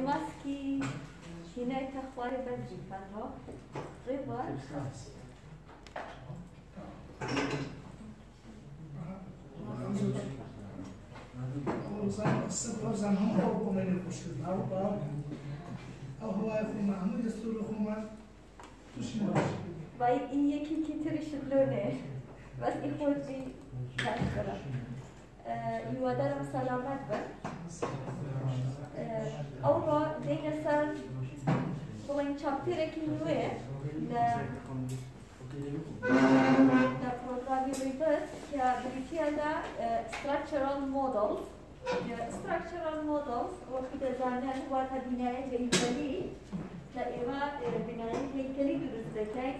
ماسکی maski hineta khwari badri kanro riba زنها او هو معمول این یکی تیترش لونه. بس این خود بی کنم سلامت بر أو دينا سر بلين چاپترێکی نوێ لە لە پرۆگرامی ریبرس کە بریتە لە structural models structural models وەکی دەزانن واتە بینایی هەیکەلی کە ئێمە بینایی هەیکەلی دروست دەکەین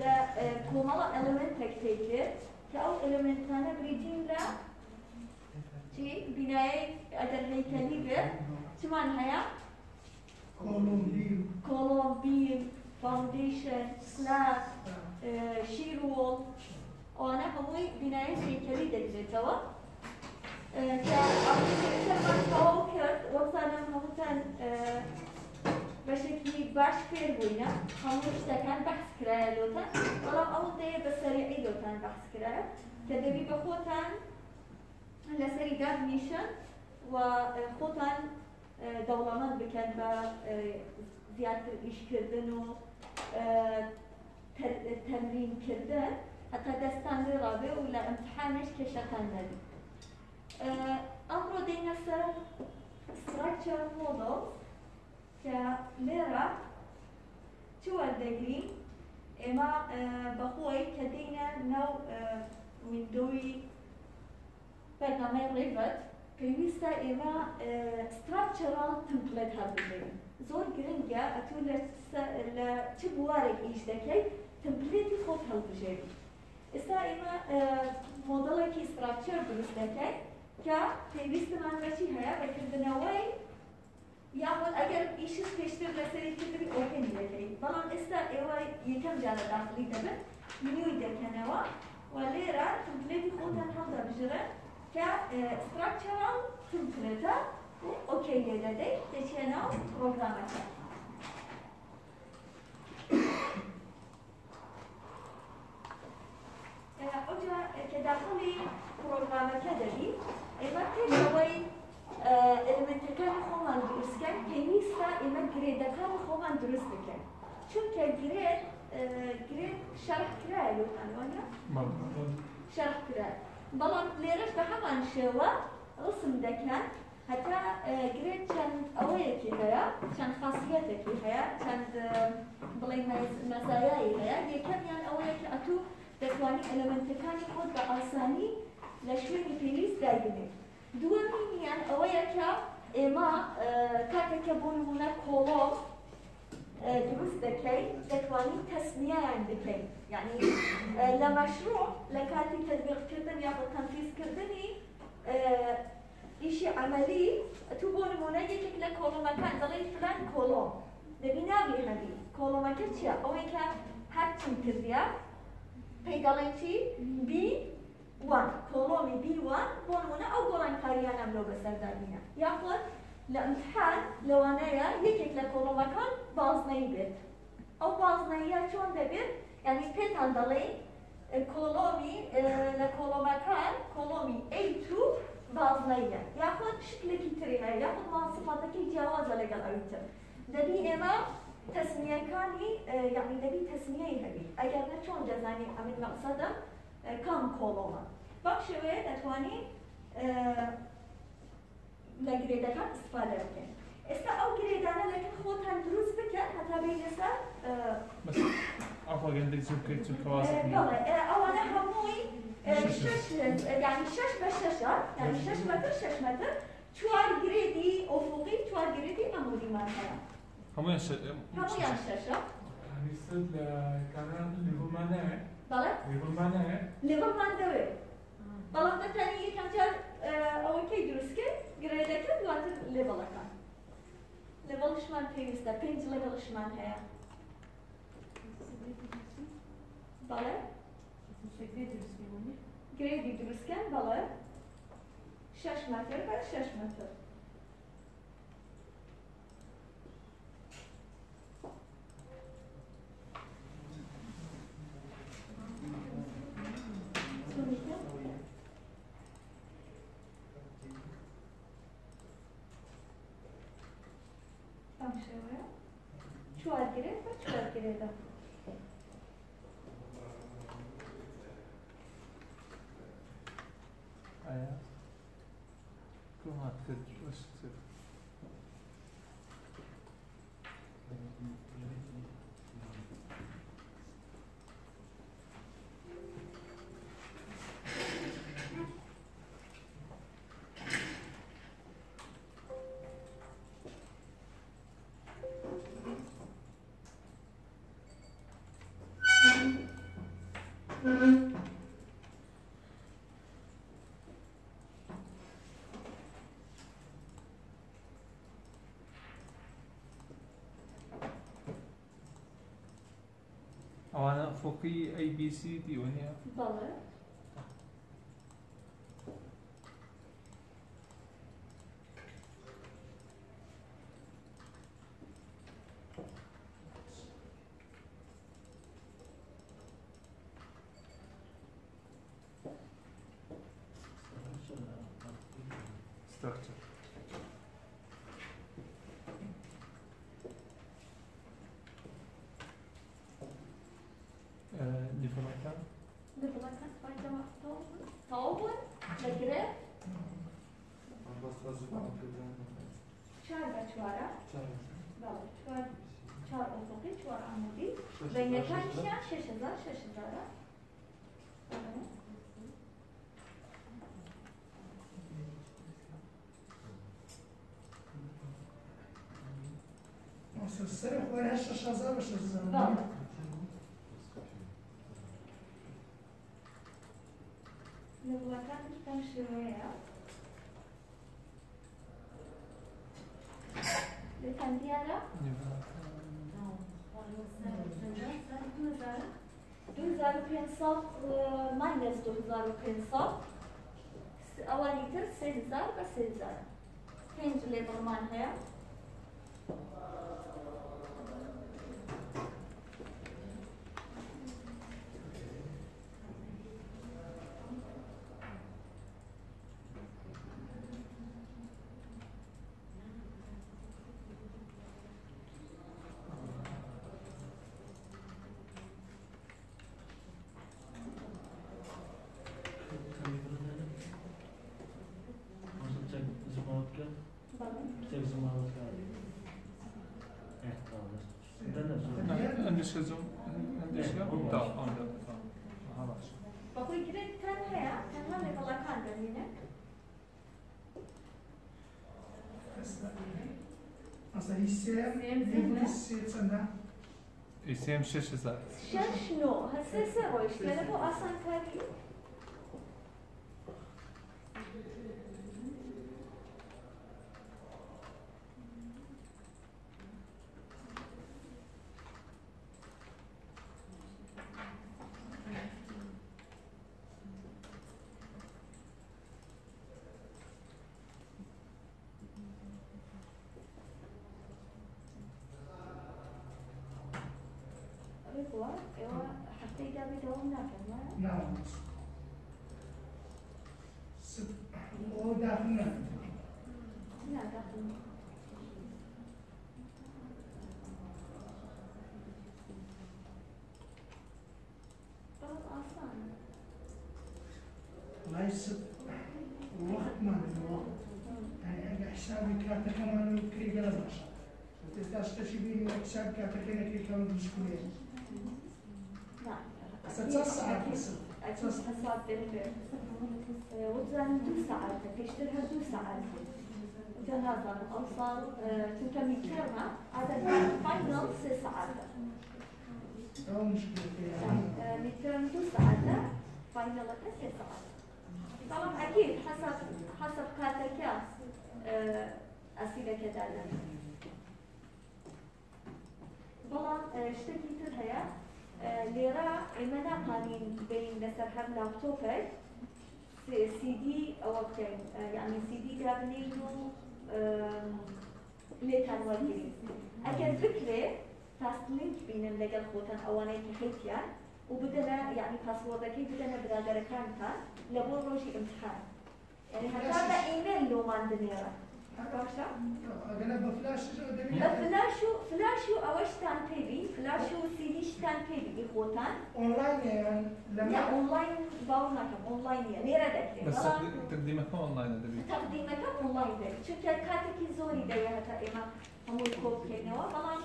لە کۆمەڵە ئەلمنتێک تێکرد کە ئەو ئەلمنتانە بریتین لە چی بینایی ئەگەر هەیکەلی بێت چمان هەیە كولومبيو column beam foundation slab shear wall ئەوانە هەمووی بینایی هەیکەلی دەگرێتەوە کە ئەوەمان تەواو کرد وەزانم هەمووتان بەشێکی باش فێر بووینە هەموو شتەکان بەحس کرایە لۆتان بەڵام ئەو دەیە بە سەریعی لۆتان بەحس کرایە کە دەبی بە خۆتان لەسەری دادنیشن و خۆتان دەوڵەمەند بکەن بە زیاتر ئیشکردن و تەمرینکردن. حتا دەستان لێ ڕابێ و لە ئەمتحانش کێشەکان نەبی ئەمڕۆ دەینە سەر structure model کە لێرە چی وەردەگرین ئێمە بەخۆی کە pergamentului văd că există era structural template hazırlayın. Zor girin ya atölye la çıbuarek işdeki template kod hazırlayın. İsta ima modela ki structure درستکی که پیوست من بچی هیا و کردنوی یا بود اگر ایشش پیشتر بسری کردی اوکن دکی بلان استا ایوا یکم جانا داخلی دبن نیوی دکنوا و لیرا تمپلیتی خودن هم دبجرن هەڵدەبژرن کە ستراکچەرال تمپلێتە ئۆکەی لێ دەدەیت دەچێنە پرۆگرامەکە ئەوجا کە داخلی پرۆگرامەکە دەبی ئێمە پێشەوەی ئەلمنتەکانی خۆمان دروستکەن پێویستە ئێمە گرێدەکان خۆمان دروست بکەن چونکە گرێت گرێت شەرح کرایە لۆتانوانە شەرح کرایە بەڵام لێرەش بە هەمان شێوە ڕسم دەکەن. هەتا گرێت چەند ئەوەیەکی هەیە چەند خاصیەتێکی هەیە چەند بڵێ مەزایایی هەیە. یەکەمیان ئەوەیەکە ئەتوو دەتوانانی element ەکانی خۆت بە ئاسانی لە شوێنی پێویست دایبنێت دووەمینیان ئەوەیە کە ئێمە کاتێکە بۆ نمونە column دروست دەکەیت دەتوانین تەسمیایان بکەین یعنی لە مەشروع لە کاتی تەدبیقکردن یا بە تەنفیزکردنی ئیشی عملی تو بۆ نمونە یەکێک لە column ەکان دەڵێ فلان column دەبی ناوی هەبی کۆڵۆمەکە چییە ئەوەی کە هەر چیم کردیا پێی دەڵێن چی بی وان کۆڵۆمی بی وان بۆ نمونە ئەو گۆڕانکاریانم لەو بەسەردابینە یاخۆت لە ئەمتحان لەوانەیە یەکێک لە کۆڵۆمەکان بازنەی بێت ئەو بازنەیە چۆن دەبێت یعنی پێتان دەڵێ کۆڵۆمی لە کۆڵۆمەکان کۆڵۆمی A2 بازنەیە یاخۆت شکلێکی تری هەیە یاخۆت ماسفاتەکەی جیاوازە لەگەڵ ئەویتر دەبی ئێمە تەسمیەکانی یعنی دەبی تەسمیەی هەبی ئەگەر نە چۆن دەزانی ئەمن مەقسەدە کام کۆڵۆمە بەم شێوەیە گرێدەکان استفادە بکەین. ئێستا ئەو گرێدانە لەکن خۆتان دروست بکەن هەتا بین لەسەر عفوا عندك سكر كواسط ئەوانە هەمووی ینی شش بە شەشە ینی شش مەتر شش مەتر چوار گرێدی ئۆفوقی چوار گرێدی ئەمودیمان هەیە. هەمویان شەشە بەڵێ ليفرمانه لێوەڵمان دەوێت بەڵام دەتانی یەکەم جار ئەوەکەی Գրելեքը դուք լեվելական։ Լեվելշման փեյստա, պենջ լեվելշման հա։ Բալը։ Գրեդի դրսկեն բալը։ Շեշ մետր բա շեշ մետր։ Thank you. Çuval anlaşılmıyor. Çuvaldire ve çuvaldire'de. Ayağı. Bu hakkı کرد باش کرد ئەوانە فۆقی ABC دیوەنیە بەڵێ ستراکچر Mekanikler şaşırdılar, şaşırdılar. Nossa, será que parece as chazadas, as chazadas? 2009 كينصر اواني تر سينزار بس سينزار كينج لي هير İsim şiş ise. Şeş no. Hassese o işlere bu asan kariyor. ناکەن وایە ناوەڕاست ئەو داخل ناکەن ناگاتن بەڵام ئاسانە لای سب وەختمان وەخت يعني کاتەکەمان و کری گەلە باشە ئێستا شتەشی بینی حساب کاتەکەی نەکەیتەوە مشکلێ نا دو ساعات. دو ساعات جنازة أوصل تلك ميترنا عدد فاينل ست ساعات ميترن دو ساعات فاينل ست ساعات طبعا أكيد حسب حسب كاتك أسئلة كذا بەڵام شتێکی تر لێرە ئێمە ناقانین بین لەسەر هەر لاپتۆپێک سیدی ئەوە بکەین یعنی سیدی دابنین و لێتان وەرگین ئەگەر بکرێ پاسلینک بینن لەگەڵ خۆتان ئەوانەی کەیتیان و بدەنە یعنی پاسوەردەکەی بدەنە برادەرەکانتان لە بۆ ڕۆژی ئیمتحان یعنی هەتا بە ئیمێل لۆمان دنێرە باشا اغلب بفلاش دەبێت فلاش و فلاش و ئەوەشتان پێوی فلاش و سیدیشتان پێوی خۆتان ئۆنلاین یان لا لەما ئۆنلاین باو ناکەم ئۆنلاینە لێرە دەکرێت بس بەڵام تقديمك اونلاين دەبێت تەقدیمەکە ئۆنلاین دەبێت چونکە کاتێکی زۆری دەوێت هەتا ئێمە هەمووی کۆ بکەینەوە بەڵام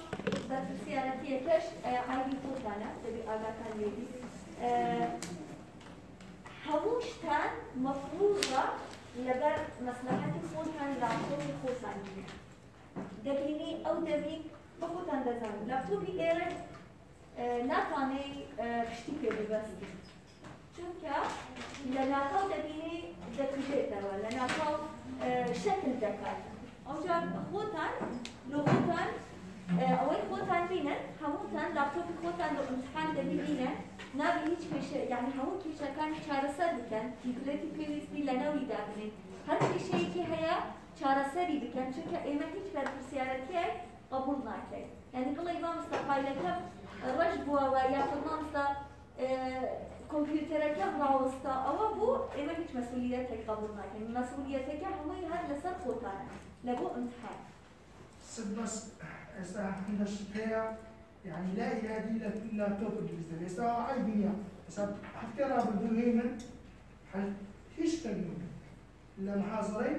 بەرپرسیارەتیەکەش ئاگی خۆتانە دەبێت ئاگاکان لێبی هەموو شتان مەفروضە لەبەر مەسلحەتی خۆتان لاپتۆپی خۆتان دەبینی ئەو دەبی بە خۆتان دەزانن لاپتۆپی ئێرە ناتوانێ پشتی پێ ببەستی چونکە لە ناکاو دەبینی دەکوژێتەوە لە ناکاو شەکل دەکات ئەوجا خۆتان لە خۆتان ئەوەی خۆتان بینن هەمووتان لاپتۆپی خۆتان لە ئیمتحان دەبینە نابی هیچ کێشە یعنی هەموو کێشەکان چارەسەر بکەن تیپلەتی پێویستی لە نەوی دابنێن هەر کێشەیەکی هەیە چارەسەری بکەن چونکە ئێمە هیچ بەرپرسیارەتیەک قبول ناکەین یعنی بڵێ مامستا فایلەکە ڕەش بووەوە یا مامستا کۆمپیوتەرەکەم ڕاوەستا ئەوە بوو ئێمە هیچ مەسئولیەتێک قبول ناکەین مەسئولیەتەکە هەمووی هەر لەسەر خۆتانە لە بۆ ئیمتحان سد بس ئێستا هەندە شتەیە يعني لا إرادي لا لا توب الجزء ئێستا ئای دنیا ئێستا هەفتە ڕابردوو هەی من هەل هیچ تەنور لە محازڕەی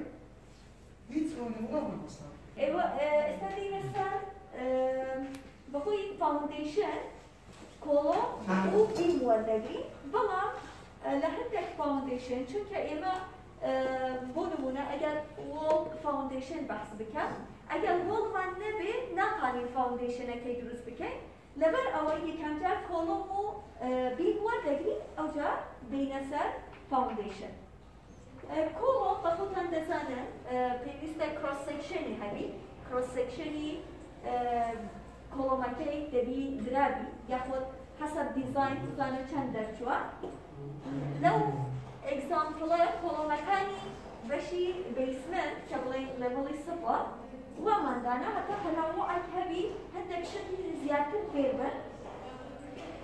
هیچ ئەوە وەڵە ئێوە ئێستا دینە سەر بەخۆی فاوندیشن کۆڵۆ و بیم وەردەگری بەڵام لە هەندێک فاوندیشن چونکە ئێمە بۆ نمونە ئەگەر وڵ فاوندیشن بەحس بکەم ئەگەر وڵمان نەبێ ناتوانین فاوندیشنەکەی دروست بکەین لەبەر ئەوەی یەکەمجار کۆڵۆم و بیم وەردەگری ئەوجا دەینە سەر فاوندیشن کۆڵۆ بە خۆتان دەزانن پێویستە کرۆس سێکشنی هەبی کرۆس سێکشنی کۆڵۆمەکەی دەبی درابی یاخۆت حسب دیزاین توانە چەند دەرچووە لەو ئەگزامپڵە کۆڵۆمەکانی بەشی بیسمنت کە بڵێن لەڤڵی سفر واماندانە هەتا تەناوعات هەبی هەندێک شتی زیاتر فێر بن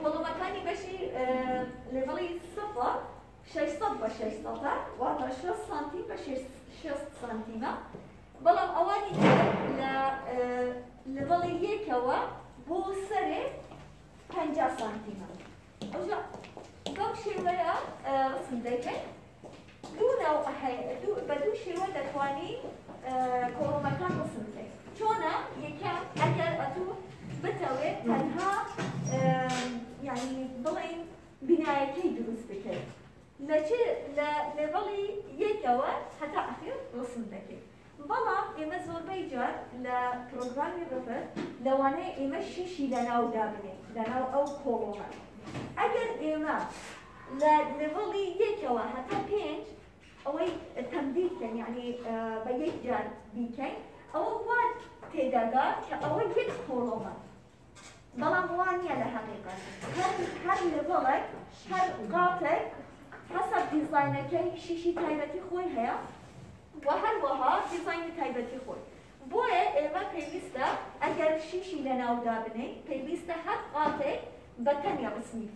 کۆڵۆمەکانی بەشی لێڤڵی سفر 600 بە 600 واتە 6 سانتی بە 6 سانتیمە بەڵام ئەوانی لە لەڤڵی یەکەوە بۆ سەرێ 50 سانتیمە ئەوجا بەو شێوەیە ڕسم دەکەین دوو ناو بە دوو شێوە دەتوانی کۆڵۆمەکان ڕسم بکەین چۆنە یەکەم ئەگەر ئەتوو بتەوێت تەنها یعنی بڵێن بینایەکەی دروست بکەیت لە لە لێڤڵی یەکەوە هەتا ئەخیر ڕسم دەکەیت بەڵام ئێمە زۆربەی جار لە پرۆگرامی ڕفر لەوانەیە ئێمە شیشی لە ناو دابنێت لە ناو ئەو کۆڵۆمە ئەگەر ئێمە لە لێڤڵی یەکەوە هەتا پێنج ئەوەی تەمدیدکەن یعنی بە یەک جار بیکەین ئەوە وان تێدەگات کە ئەوە یەک کۆڵۆمە بەڵام وانە لە حقیقەت هەر لێڤڵێک هەر قاتێک حسب دیزاینەکەی شیشی تایبەتی خۆی هەیە و هەروەها دیزاینی تایبەتی خۆی بۆیە ئێمە پێویستە ئەگەر شیشی لە ناودا بنین پێویستە هەر قاتێک بە تەنیا ڕسمی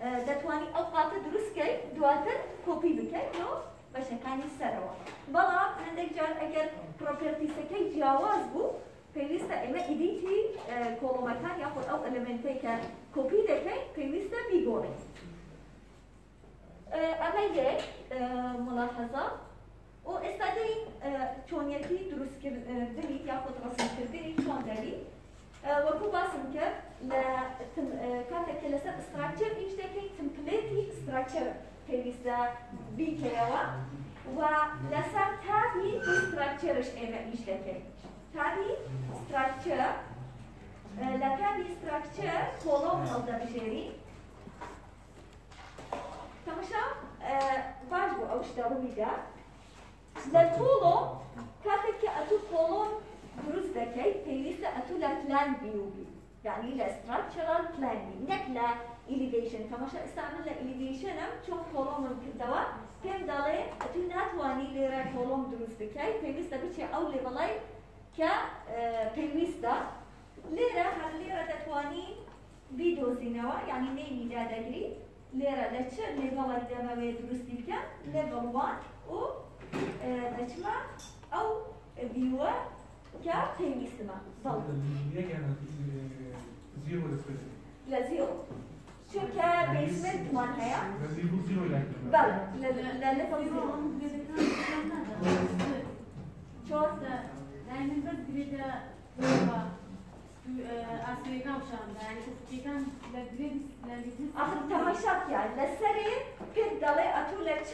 بکەیت ئەنی دەتوانی ئەو قاتە دروستکەیت دواتر کۆپی بکەیت و بەشەکانی سەرەوە. بەڵام هەندێک جار ئەگەر پرۆپرتیسەکەی جیاواز بوو پێویستە ئێمە ئیدیتی کۆڵۆمەکان یاخود ئەو ئەلمنتەی کە کۆپی دەکەین پێویستە بیگۆڕین ئەمە یەک ملاحەزە و ئێستا دەین چۆنیەتی دروستکردنی یاخود ڕسمکردنی چۆن دەری. وەکو باسم کرد kata kelesa structure inçteki template structure temizle bir kere ve lesa tabi structure iş eme inçteki tabi structure la tabi structure kolom halda bir şeyi tamşam baş bu avuştalı vida la kolom kata ki atu kolom duruzdaki temizle atu latlan biyubi لە ستراکچرال پلان بی نەک لە ئیلیڤیشن تەماشا ئێستا من لە ئیلیڤیشنم چۆن کۆڵۆمم کردەوە پێم دەڵێ ئەتوو ناتوانی لێرە کۆڵۆم دروست بکەیت پێویستە بچێ ئەو لێڤڵی کە پێویستە لێرە هەر لێرە دەتوانی بیدۆزینەوە یعنی نێمی دادەگری لێرە لە چ لێڤڵێک دەمەوێت دروستی بکەن لێڤڵ وان و دەچمە ئەو فيوە کە پێویستمە بەڵ یەکیان زیرو دەست لە زیۆ چونکە بیسمنتمان هەیە لە زیرو زیرو لای بەڵ لە لە لەفڵ زیۆ چۆن دائما بس جريدة ئاسوەکان شاندا ینی کەسەکان لە گرێ آخر تەماشاکیان لە سەرێ پێت دەڵێ ئەتوو لە چ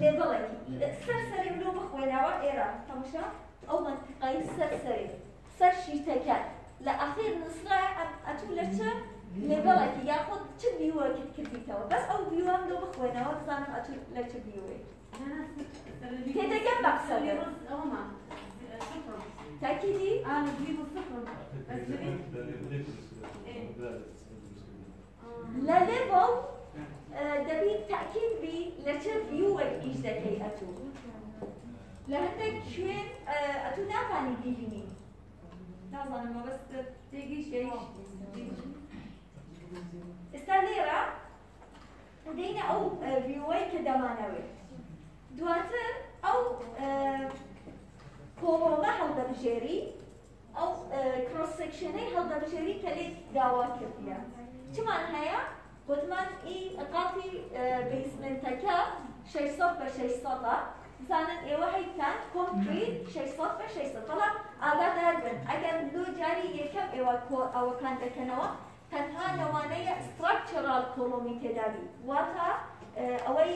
لێڤڵێکی سەر سەرێ مرۆ بخوێنەوە ئێرە تەماشا ئەو منطقەی سەر سەرێ سەر شیتەکە لە ئەخیر نسرە ئەتوو لە چ لێڤڵێکی یاخۆ چ بیوەکت کردیتەوە بەس ئەو بیوە مرۆ بخوێنەوە بزانم ئەتوو لە چ بیوێ تێدەگەم بەقسەدە ئەوما تاکیدی ئاە گری بۆ سفر بەس ببین لە لێڤڵ دەبی تاکید بی لە چه هەندێک شوێن ئەتوو ناتانی بیبینی نازانم مەبەست تێگەیشت ئێستا لێرە دەینە ئەو ڤیوەی کە دەمانەوێت. دواتر ئەو کۆڵۆمە هەڵدەبژێری ئەو کرۆس سێکشنەی هەڵدەبژێری کە لێ داوا کردیە. چمان هەیە؟ گوتمان ئی قاتی بیسمنتەکە 600 بە 600 زانن ئێوە هەیتان کۆنکریت 600 بە 600 بەڵام ئاگادار بن ئەگەر دو جاری یەکەم ئێوە ئەوەکان دەکەنەوە تەنها لەوانەیە ستراکچرال کۆلۆمی تێدابی واتە ئەوەی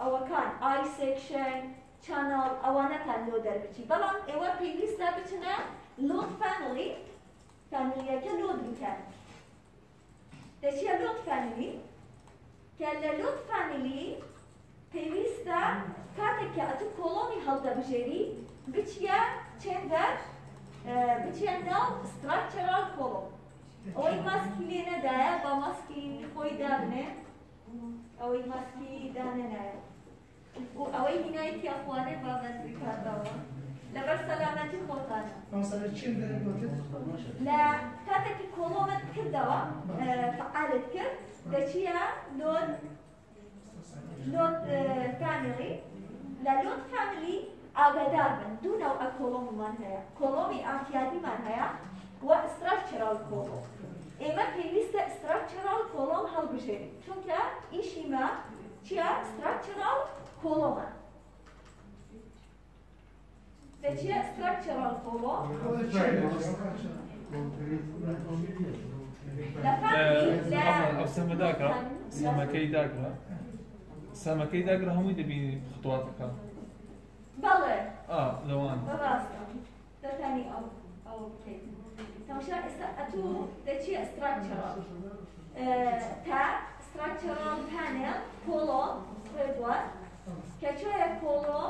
ئەوەکان ئای سێکشن چانال ئەوانەتان لۆ دەربچی بەڵام ئێوە پێویستە بچنە لۆت فامیلی فامیلیەکە لۆ بکەن دەچیە لۆت فامیلی کە لە لۆت فامیلی پێویستە کاتێک کە ئەتو کۆڵۆمی هەڵدەبژێری بچیە چێندەر بچیە ناو ستراکچرال کۆڵۆم ئەوەی ماسکی لێ نەدایە بە ماسکی خۆی دابنێ ئەوەی ماسکی دانەنایە ئەوەی هینایەتی ئەخوانێ بابەتی کاتەوە لەبەر سەلامەتی خۆتانە لە کاتێکی کۆڵۆمت کردەوە فعالت کرد دەچیە لۆن لۆت فامیلی لە لۆت فامیلی ئاگادار بن دوو نەو ئە کۆڵۆممان هەیە کۆڵۆمی ئاکیادیمان هەیە و ستراکچرال کۆڵۆم ئێمە پێویستە ستراکچرال کۆڵۆم هەڵبژێرین چونکە ئیشیمە چیە ستراکچرال کۆڵۆمە دەچیە ستراکچرال کۆڵۆم ئەوە چین لە فامیلی لە ئەو سەمە داکرا سەمەکەی داکرا سەمەکەی داگرا هەمووی دەبینی خطواتەکە. بەڵێ. لەوان. دەتانی ئەو ئەو بکەیت تەماشا ئێستا ئەتوو دەچیە ستراکچرال تا ستراکچرال پانل کۆڵۆ ڕێبوار کە چۆیە کۆڵۆ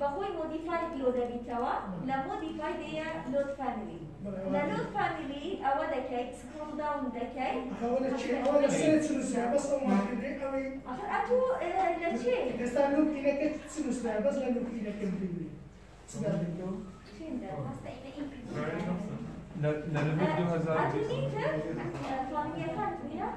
بەخۆی مۆدیفای لۆ دەبیتەوە لە مۆدیفای دەیە لۆت فامیلی لە لۆت فامیلی ئەوە دەکەیت سکرۆل داون دەکەیت ئەوە لە چین ئەوە لە سێ چنووسە بەس ئەو ماکردێ ئەوەی آخر ئەتوو لە چێ ئێستا لوکینەکە چنووسە بەس لە لوکینەکەم ببینی چدا بێتەوە چێندە ڕاستە ئینە ئین لە لە نوێ دو هەزار ئەتوو نیتر فامیلیەکان بینە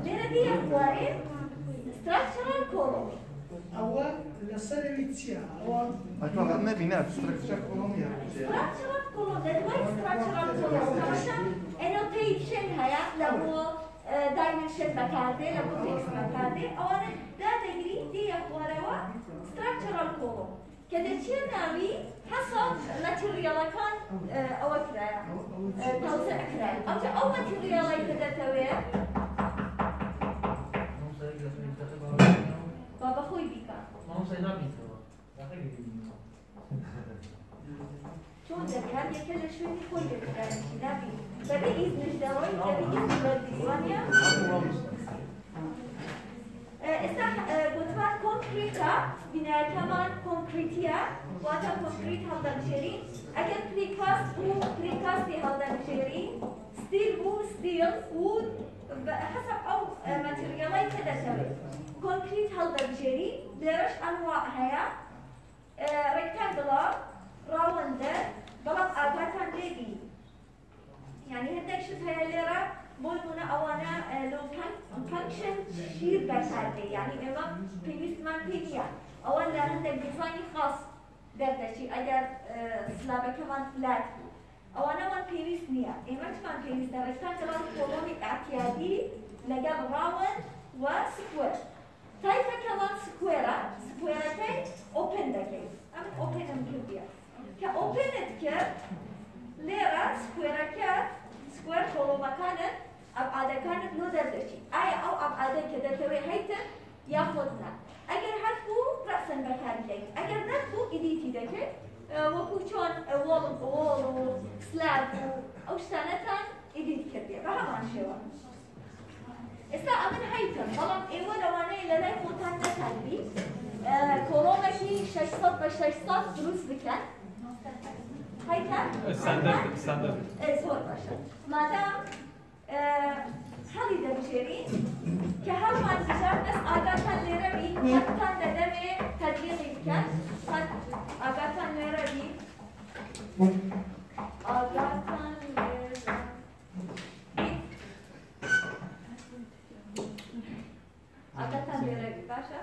بابا هەیە ئەدی چۆن ئێستا باز ئەلەوێ دەچار دەبژێ ئێستا لێرە ئەومێ ئێ ئێستا دیە خوارێ هێشتا نەتگوتیە هێشتا قسەی هێشتا باسم نەکردیە لێرە دیە خوارێ ستراکچرال کۆڵۆ ئەوە لەسەرەوی چییە ئەوە ئەتوانێت نبینات سترکچر کۆڵۆمیە ستراکچرال کۆڵۆ دەدوای ستراکچرال کۆڵۆ تەماشا ئەنۆتەیشن هەیە لە بۆ دایمنشن بەکاردێ لە بۆ تێکس بەکاردێ ئەوانە دادەگری دیە خوارەوە ستراکچرال کۆڵۆ کە دەچیە ناوی حەساب مەتریێڵەکان ئەوە کرایە تەوزە کرایە ئەوجا ئەو مەتریێڵی کە دەتەوێت با بەخۆی بیکە چۆن دەکات یەکە لە شوێنی خۆی نبی بەبێ بەبێ ئیزن بەردیوانە ئێستا گوتمان کۆنکریتە بینایەکەمان کۆنکریتیە واتە کۆنکریت هەڵدەبژێرین ئەگەر پلیکاست بوو پلیکاستی هەڵدەبژێرین ستیل بوو ستیل وود حسب ئەو مەتریێڵی کە concrete هلدر جيري درج أنواعها آه، rectangular راوندر بلق آقاتان ديجي يعني هندك شو هيا ليرا بولمونا أوانا آه، لو فانكشن شير بساتي يعني إما بينيس ما بينيا اوانا هندك ديزايني خاص. دردشي أجر سلابة كمان فلات أوانا من بينيس نيا إما كمان بينيس دا ريكتانجلر كولوني إعتيادي. لقب راوند وسكوير تايفا كمان سكويرا سكويرتين اوبن دكي أمن اوبن أم كبير كأوبن تكر ليرة سكويرا كر سكوير كولو مكانت أبعاد كانت لو دردشي أي أو أبعاد كده توي هيتن ياخدنا أجر حرفو رأسا بكان لك أجر نرفو إديتي دكي وكو چون وول وول سلاب أو شتانتان إديت كردية بها شوا استا امن هيتم بلام ايوه لوانه للاي خوتان نتالبي كورونا كي 600 ب 600 دروس بكن هيتم ستاندرد ستاندرد ايه زور باشا مادام هذه دبجيري كهر ما انتجار بس آقاتان ليرة بي حتى ندمي تدليقي بكن قد آقاتان ليرة بي آقاتان عادەتان لێرەوی باشە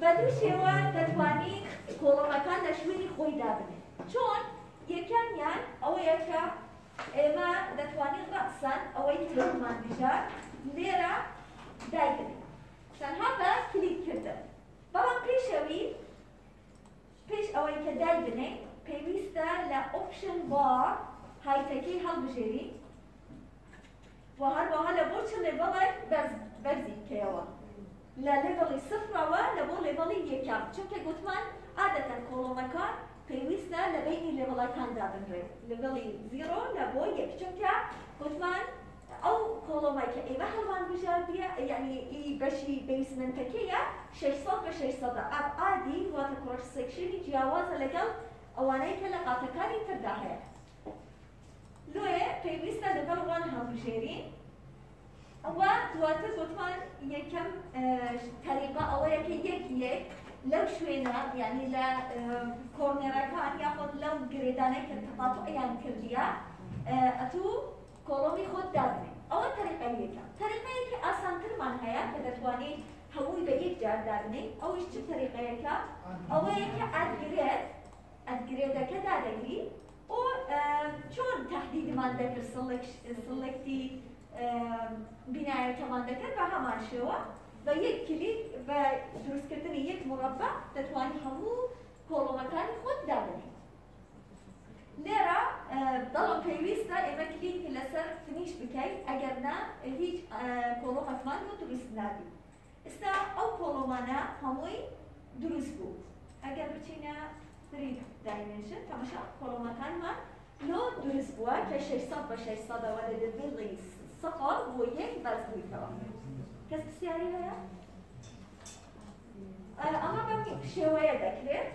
بەدوو شێوە دەتوانین کۆڵۆمەکان لە شوێنی خۆی دابنێت چۆن یەکەمیان ئەوەیە کە ئێمە دەتوانین ڕەقسان ئەوەی کلمان بژار لێرە دایبنێت تەنها بە کلیککردن بەڵام پێشەوی پێش ئەوەی کە دایبنێ پێویستە لە ئۆپشن بار هایتەکەی هەڵبژێری و هەروەها لە بۆ چ لێڤڵێک بەرزی بکەیەوە لە لێڤڵی سفرەوە لە بۆ لێڤڵی یەکەم. چونکە گوتمان عادەتەن کۆڵۆمەکان پێویستە لە بینی لێڤڵەکاندا بنرێت لێڤڵی زیرۆ لە بۆ یەک. چونکە گوتمان ئەو کۆڵۆمای کە ئێمە هەڵوان بژاردیە یعنی ئی بەشی بیسمنتەکەیە 600 بە 600 ئەب ئادی واتە کۆرس سێکشنی جیاوازە لەگەڵ ئەوانەی کە لە قاتەکانی تردا هەیە. لۆێ پێویستە لەگەڵ وان هەڵبژێرین. ئەوە دواتر گوتمان یەکەم تەریقا ئەوەیە کە یەک یەک لەو شوێنە یعنی لە کۆرنێرەکان یاخۆ لەو گرێدانەی کە تەقاطعیان کردیە ئەتوو کۆڵۆمی خۆت دابنێ. ئەوە تەریقە یەکەم تەریقەیەکی ئاسانترمان هەیە کە دەتوانین هەمووی بە یەک جار دابنێ. ئەوش چ تەریقەیەکە ئەوەیە کە ئەدگرێت ئەدگرێدەکە دادەگری و چۆن تهدیدمان دەکرد سڵێکتی بینایەکەمان دەکرد بە هەمان شێوە بە یەک کلیک بە دروستکردنی یەک مربع دەتوانانی هەموو کۆڵۆمەکانی خۆت دابنێ لێرە دەڵم پێویستە ئێمە click ی لەسەر finish بکەیت ئەگەر نا هیچ column ەکمان و دروست نابی ئێستا ئەو column انە هەمووی دروست بوو ئەگەر بچینە three dimension تەماشا column ەکانمان لۆ دروست بووە کە 600 بە 600 ئەوە لە بۆ یەک بەرز بوویتەوە کەس پرسیاری هەیە ئەمە بەم شێوەیە دەکرێت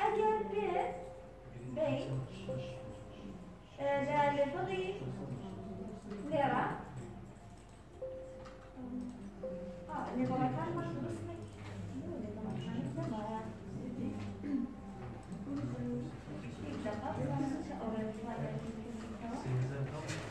ئەگەر بێت بین لە لێڤڵی لێرە لێڤڵەکانمان دروست لێڤڵەکانی بەڵێ ئستا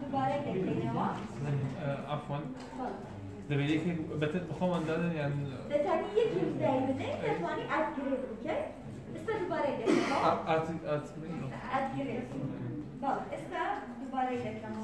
دووبارە دەکەینەوە عفوا بەڵێ دەبێت یەکێک بەتر بخۆمان دادن یان دەتانی یەکی دای بدەین دەتوانی ئادگرێت بکەیت ئستا دووبارە دەکەینەوە ئاتکردن ئادگرێت بەڵێ ئێستا دووبارە دەکەمەوە ئێستا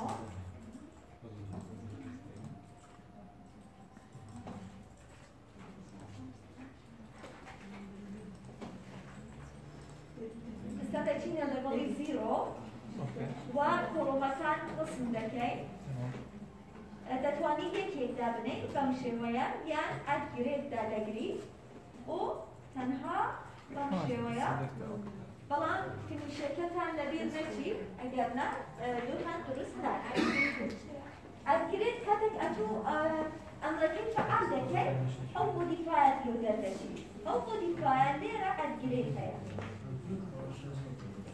مۆدیفایە لێرە ئەدگرێت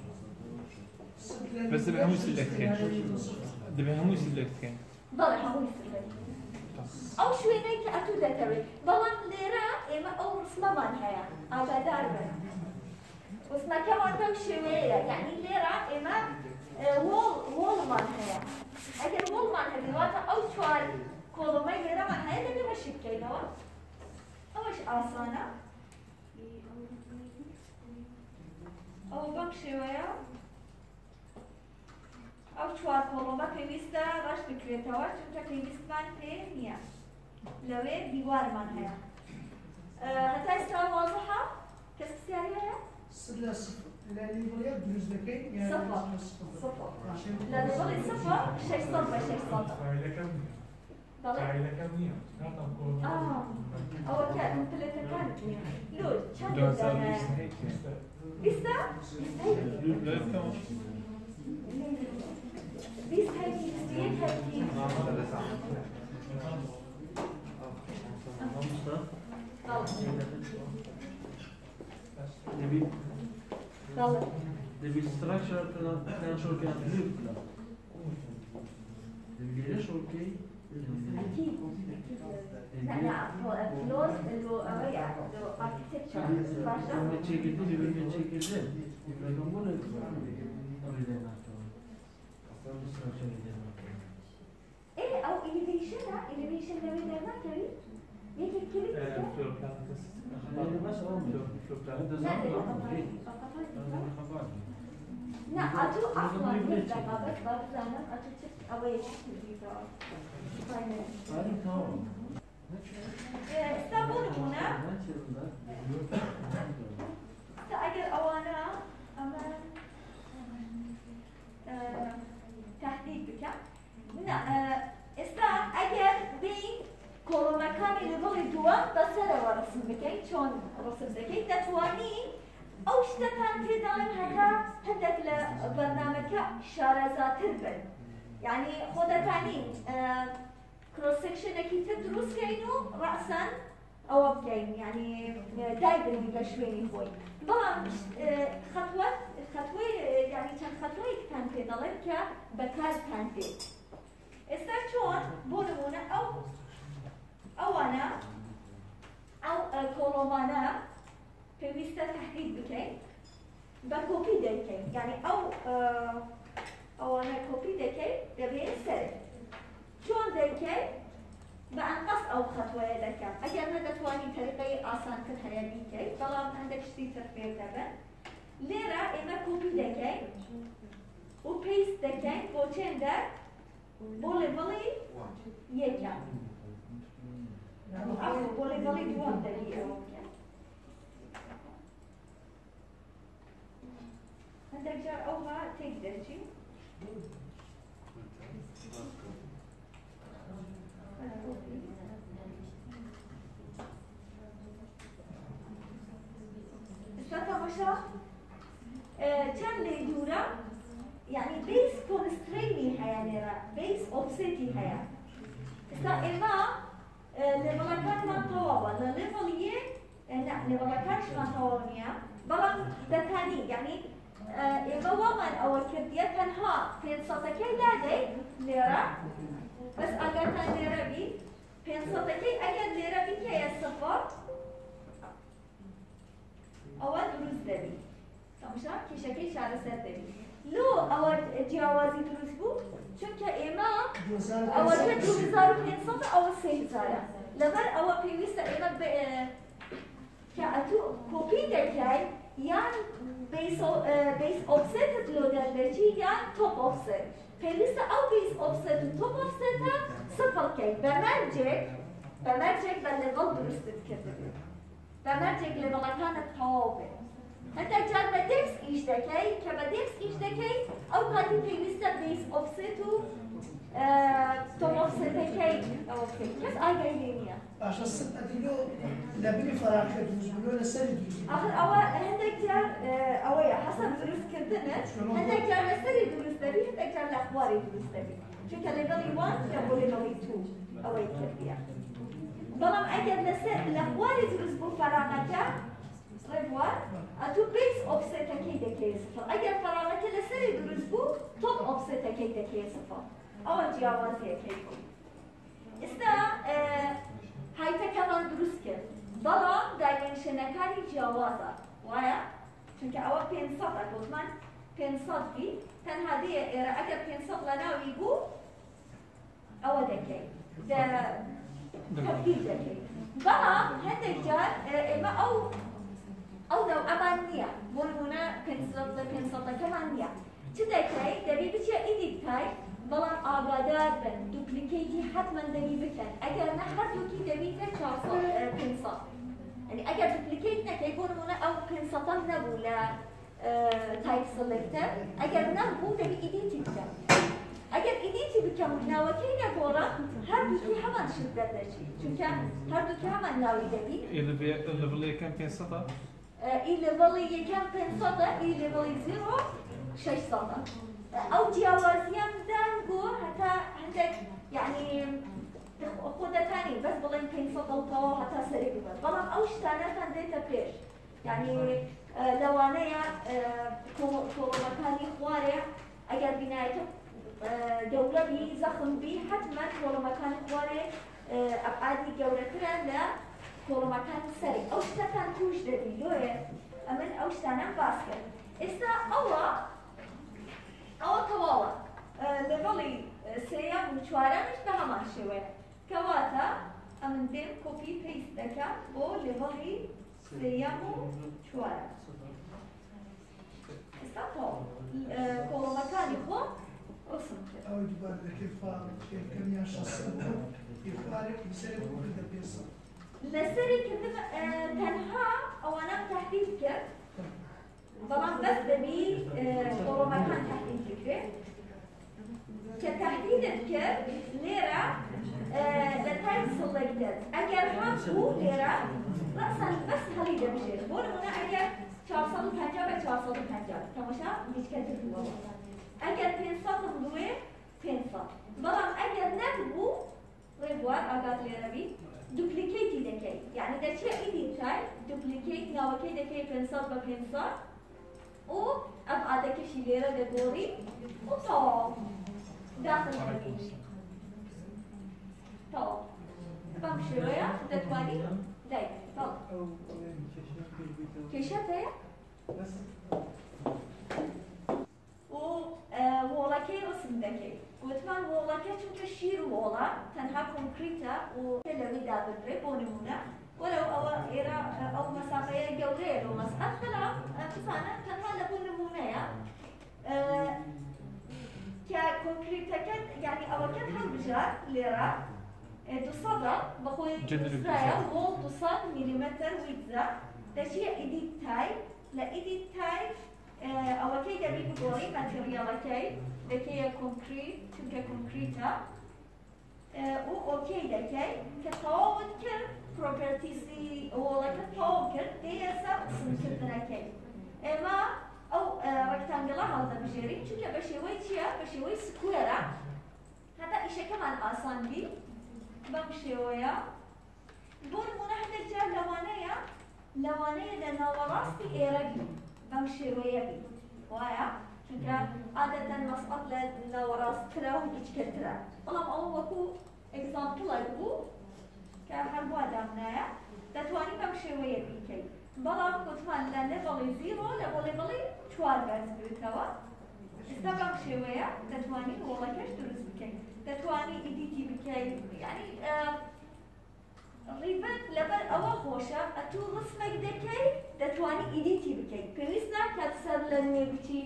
هەیە بس دەبێ هەمووی سلێکت بکەین دەبێ هەمووی سلێکت بکەین بەڵێ هەمووی سربەی ئەو شوێنەی کە ئەتوو دەکەوێت بەڵام لێرە ئێمە ئەو ڕسمەمان هەیە ئاگادار بن ڕسمەکەمان بەم شێوەیە یعنی لێرە ئێمە وۆڵ وۆڵمان هەیە ئەگەر وۆڵمان هەبێت واتە ئەو چوار کۆڵمەی لێرەمان هەیە دەبێ بەشی بکەینەوە ئەوەش ئاسانە ئەو بەم شێوەیە ئەو چوار کۆڵمە پێویستە ڕەش بکرێتەوە چونکە پێویستمان پێ نییە لەوێ دیوارمان هەیە هەتا ئێستا واضحە کەس پرسیاری هەیە يعني صفر. صفر صفر عشان لە دەبڵی سفر شەش سەد بە شەش سەد فاعلەکەم نییە. ئەوە کە پلێتەکان لۆ چەند Bizde? Bizde. Biz tepkiyiz, niye tepkiyiz? They will, they will structure the financial calculation. They will get a short key. دەبی لێرە شۆکەی أكيد لا فلوس اللي أويا لو architecture باشا چێکردی دەبێت چێکردن لەگەڵ بۆ لە إيه أو elevation ها elevation لو إذا ما كري يجي كري لا استقبل هنا أجل أوانا أما تهديد بك لا استا أجل بين كل مكان اللي بغي دوام بسرعة ورسم بكين شون رسم بكين تتواني أو شتكان في دائم هكا هدك لبرنامج شارزات البن يعني خودتاني كروس سكشن أكيد تدرس كينو راسا أو بكين يعني دايما بشويني خوي طبعا خطوة خطوة يعني كان خطوة كان في ضلك بكار كان في استشون بونمونا أو أو أنا أو كولومانا في ويستا تحديد بكين. بكوبي ديكين يعني أو أو أنا كوبي ديكين چۆن دەکەی بە ئەنقەس ئەو خەتوەیە دەکەم ئەگەر نەدەتوانی تەریقی ئاسانتر هەیە بیکەی بەڵام هەندێک شتی تر فێر دەبن لێرە ئێمە کۆپی دەکەین و پێیست دەکەین بۆ چێندە بۆ لێڤڵی یەکەم بۆ لێڤڵی دووەم دەبی ئەوە هەندێک جار ئەوها تێک دەچین شي تماشا چند دوره يعني بيس كونستريني هيا نرا بيس اوفسيتي هيا استا اما لبلكان ما طوابا لليفل يه لا لبلكانش ما طوابنيا بلان دتاني يعني اما ومن أو كردية تنها في صوتكي لا دي ليرا بس اگر تن ليرا بي في صوتكي اگر ليرا بي كي الصفر ئەوە دروست دەبی تەماشا کێشەکەی چارەسەر دەبی لۆ ئەوە جیاوازی دروست بوو چونکە ئێمە ئەوەکە دو هزار و پێنج ئەوە سێ هزارە لەبەر ئەوە پێویستە ئێمە کە ئەتوو copy دەکەی یان base offset ت لۆ دەردەچی یان top offset پێویستە ئەو base offset و top offset ە سفڵکەیت بەمەرجێک بەمەرجێک بە لەگەڵ دروستت کردبێت بەمەرجێک لە بەڵەکانت تەواو بێت هەتا جار بە دێکس ئیش دەکەی کە بە دێکس ئیش دەکەی ئەو کاتی پێویستە بیس ئۆفسێت و تۆپ ئۆفسێتەکەی ئەوە بکەیت کەس ئاگای لێ نییە بنی فراخە دروست بلۆ لە سەری دروست آخر ئەوە هەندێک جار ئەوەیە حەسەب دروستکردنت هەندێک جار لەسەری دروست دەبی هەندێک جار لە خواری دروست دەبی چونکە لەگەڵی وان یا بۆ لەگەڵی تو ئەوەی کردیە بەڵام ئەگەر لەسەر لە خواری دروست بوو فەراغەکە ڕێ بوار اتو base offset کی دکی صفر اگر فرامت لسری درست بو top offset کی دکی صفر أو جیاوازی کی استا های تکمان درست کرد بەڵام dimension ەکانی جیاوازە وایە چونکە ئەوە پێ گوتمان پێ بی تەنها دێ ئێرە ئەگەر پێ لە ناوی بوو ئەوە دەکەیت تەبدیل دەکەیت بەڵام هەندێک جار ئێمە ئەو ئەو نەو ئەمان نییە بۆ نمونە پێنسەڵەکەمان نییە چ دەکەیت دەبی بچێ ئیدیت تای بەڵام ئاگادار بن دوپلیکیتی حتما دەبی بکەن ئەگەر نە هەردووکی دەبیتە 400 يعني اگر دوپلیکیت نەکەی بۆ نمونە ئەو پێنسەتەم نەبوو لە تایپ سلکتەر ئەگەر نەبوو دەبی ئیدیتی بکەن ئەگەر ئیدیتی بکەم ناوەکەی نەگۆڕە هەردووکی هەمان شت دەردەچی چونکە هەردووکی هەمان ناوی دەبی لەڤڵ یەکەم پێ سەدە ئی لەڤڵی یەکەم پێ سەدە ئی لەڤڵی زیرۆ شەش سەدە ئەو بۆ هەتا هەندێک یعنی خۆدەکانی بەس بڵێن پێ سەدەڵتەوە هەتا سەری ببن بەڵام ئەو شتانەتان دێتە پێش یعنی لەوانەیە کۆڵەکانی خوارێ ئەگەر بینایەتە گەورە بی زەخم بی حتمما کۆڵەمەکانی خوارێ ئەبعادی گەورەترە لە کۆڵەمەکان سەری ئەو شتەکان توش دەبی لۆیە ئەمن ئەو شتانە باس کرد ئێستا ئەوە ئەوە تەواوە لەگەڵی سێیان و چوارەمش بە هەمان شێوەیە کەواتە ئەمن دێم کۆپی پێیس دەکات بۆ لەگەڵی سێیان و چوارە ئێستا تەواو کۆڵەمەکانی خۆ ئۆسم کرد ئەو دووبار دەکەی فاڵ کەمیان شەسەد ئیفارێک لەسەر بکردە پێسە لەسەری کردن تەنها ئەوانم تهدید کرد طبعا بس دليل طلبتان تحديد فكره كتحديد الكر ليرا لتايم تايم اگر أجل بو ليرا رأسا بس هلي دمشير بور هنا اگر 450 ve 450 تماشا ديشكتر هو اگر 500 بلوه 500 بلام أجل نبو ريبوار اگر ليرا بي duplicate يعني ده شيء ايدي تاي duplicate ناوكي دكي 500 و 500 وابعد كشيليره دبوري وطوب داخل دبوري طوب تمام شويه دتواني دايما طوب كشفت هي Bu e, Wallake arasındaki. Gutman Wallake çünkü şiir Walla, tenha konkreta o televi dadır bonumuna. لەوی دابدرێ بۆ نمونە وەرەو ئەوە ئێرە ئەو مەسافەیە گەورەیە لەو مەسئەت بەڵام بزانە تەنها لە بۆ نمونەیە کە کۆنکریتەکە یعنی ئەوەکەت هەڵبژات لێرە دوسەدە بەخۆی درایە وۆڵ 200 میلیمتر ویدزە دەچیە ئیدیت تای لە ئیدیت تای ئەوەکەی دەبی بگۆڕی مەتریاڵەکەی دەکەیە کۆنکریت چونکە کۆنکریتە و ئۆکەی دەکەی کە تەواوت کرد پرۆپەرتیزی وۆڵەکە تەواو کرد دێە سەر قسمکردنەکەی ئێمە ئەو ڕکتانگڵە هەڵدەبژێرین چونکە بە شێوەی چییە بە شێوەی سکوێرە هەتا ئیشەکەمان ئاسان بی بەم شێوەیە بۆ نمونە هەندێک جار لەوانەیە لەوانەیە لە ناوەڕاستی ئێرە بی بەم شێوەیە بی وایە چونکە عادەتەن مەسقەت لە ناوەڕاستترە و هیچکەترە بەڵام ئەو وەکو ئەگزامپڵێک بوو کە هەروە دامنایە دەتوانین بەم شێوەیە بیکەیت بەڵام گوتمان لە لێڤڵی زیرۆ لە بۆ لێڤڵی چوار بەرز بێتەوە ئێستا بەم شێوەیە دەتوانین وڵەکەش دروست بکەین دەتوانی ئیدیتی بکەیت یعنی ڕیبەت لەبەر ئەوە خۆشە ئەتوو ڕسمێک دەکەی دەتوانی ئیدیتی بکەیت پێویست ناکات سەر لە نوێ بچی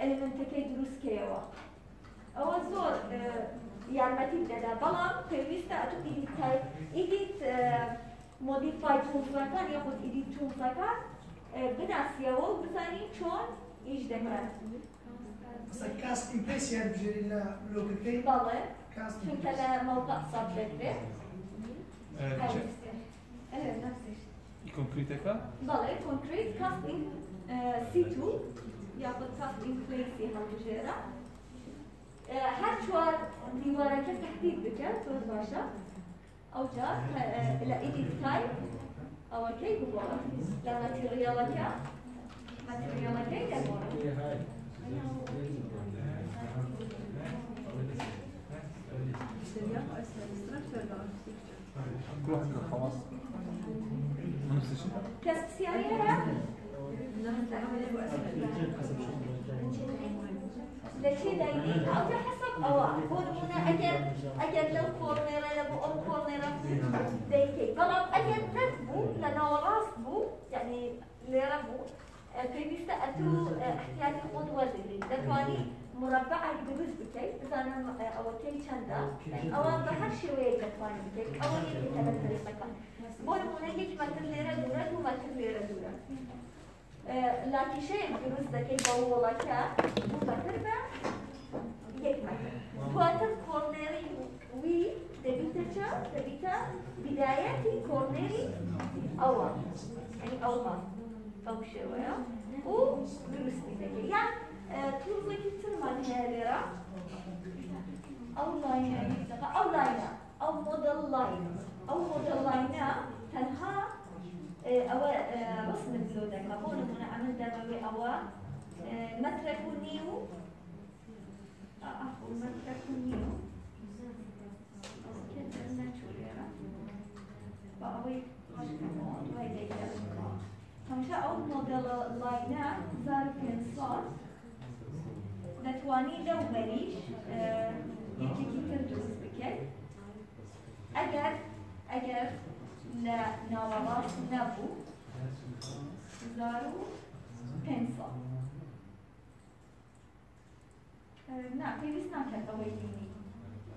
ئەلمنتەکەی دروستکەیەوە ئەوە زۆر یارمەتی دەدا بەڵام پێویستە ئەتوو ئیدیت ئیدیت مۆدیفای تولزەکان یاخود ئیدیت تولزەکان بناسیەوە و بزانی چۆن ئیش دەکات کاستین پێسی هەر بژێری لە بلۆکەکەی بەڵێ چونکە لە موقع سەد دەکرێت کۆنکریتەکە بەڵێ کۆنکریت کاستینگ سیتو یاخود کاستینگ پلیسی هەڵبژێرە هەر چوار دیوارەکە تهدید بکەن زۆر باشە ئەو جار لە ئیدیت تایپ أو كي بقولة لا ماتيريالك ماتيريالك إذا بقولة كل واحد له خواص نفس الشيء لشي دايلين أو حسب بون هنا أجر أجر لو كورنيرا لبو أو كورنيرا دايكي بلام أجر نتبو لنا وراس بو يعني ليرا بو. كريميستا أتو احتياجي خود وزيري. دفاني مربع دروس بكي إذا أنا أو كي چندا أو بحر شوية دفاني بكي أو يكي ثلاث طريقة يك متر ليرا دورا دو متر ليرا دورا لكن شيء دروس دكي بولا كا دو متر با يك متر تواتر كورنيري وي دبيتا چا دبيتا بداية كورنيري أول يعني أول فوق شوية ودروس دكي يعني تروزكي ترمان هاليرا أو لاينا أو لاينا أو موديل لاين أو موديل لاينا تنها أو رسم الزودة كابون من عمل دموي أو مترك نيو. عفوا مترك نيو. كده ناتشوريرا بقوي وهي ديجا همشا أو موديل لاينا زار بنسال دەتوانی لەو بەریش یەکێکی تر دروست بکەیت ئەگەر ئەگەر لە ناوەڕاست نەبوو هزار و پێنج ساڵ نا پێویست ناکات ئەوەی بینی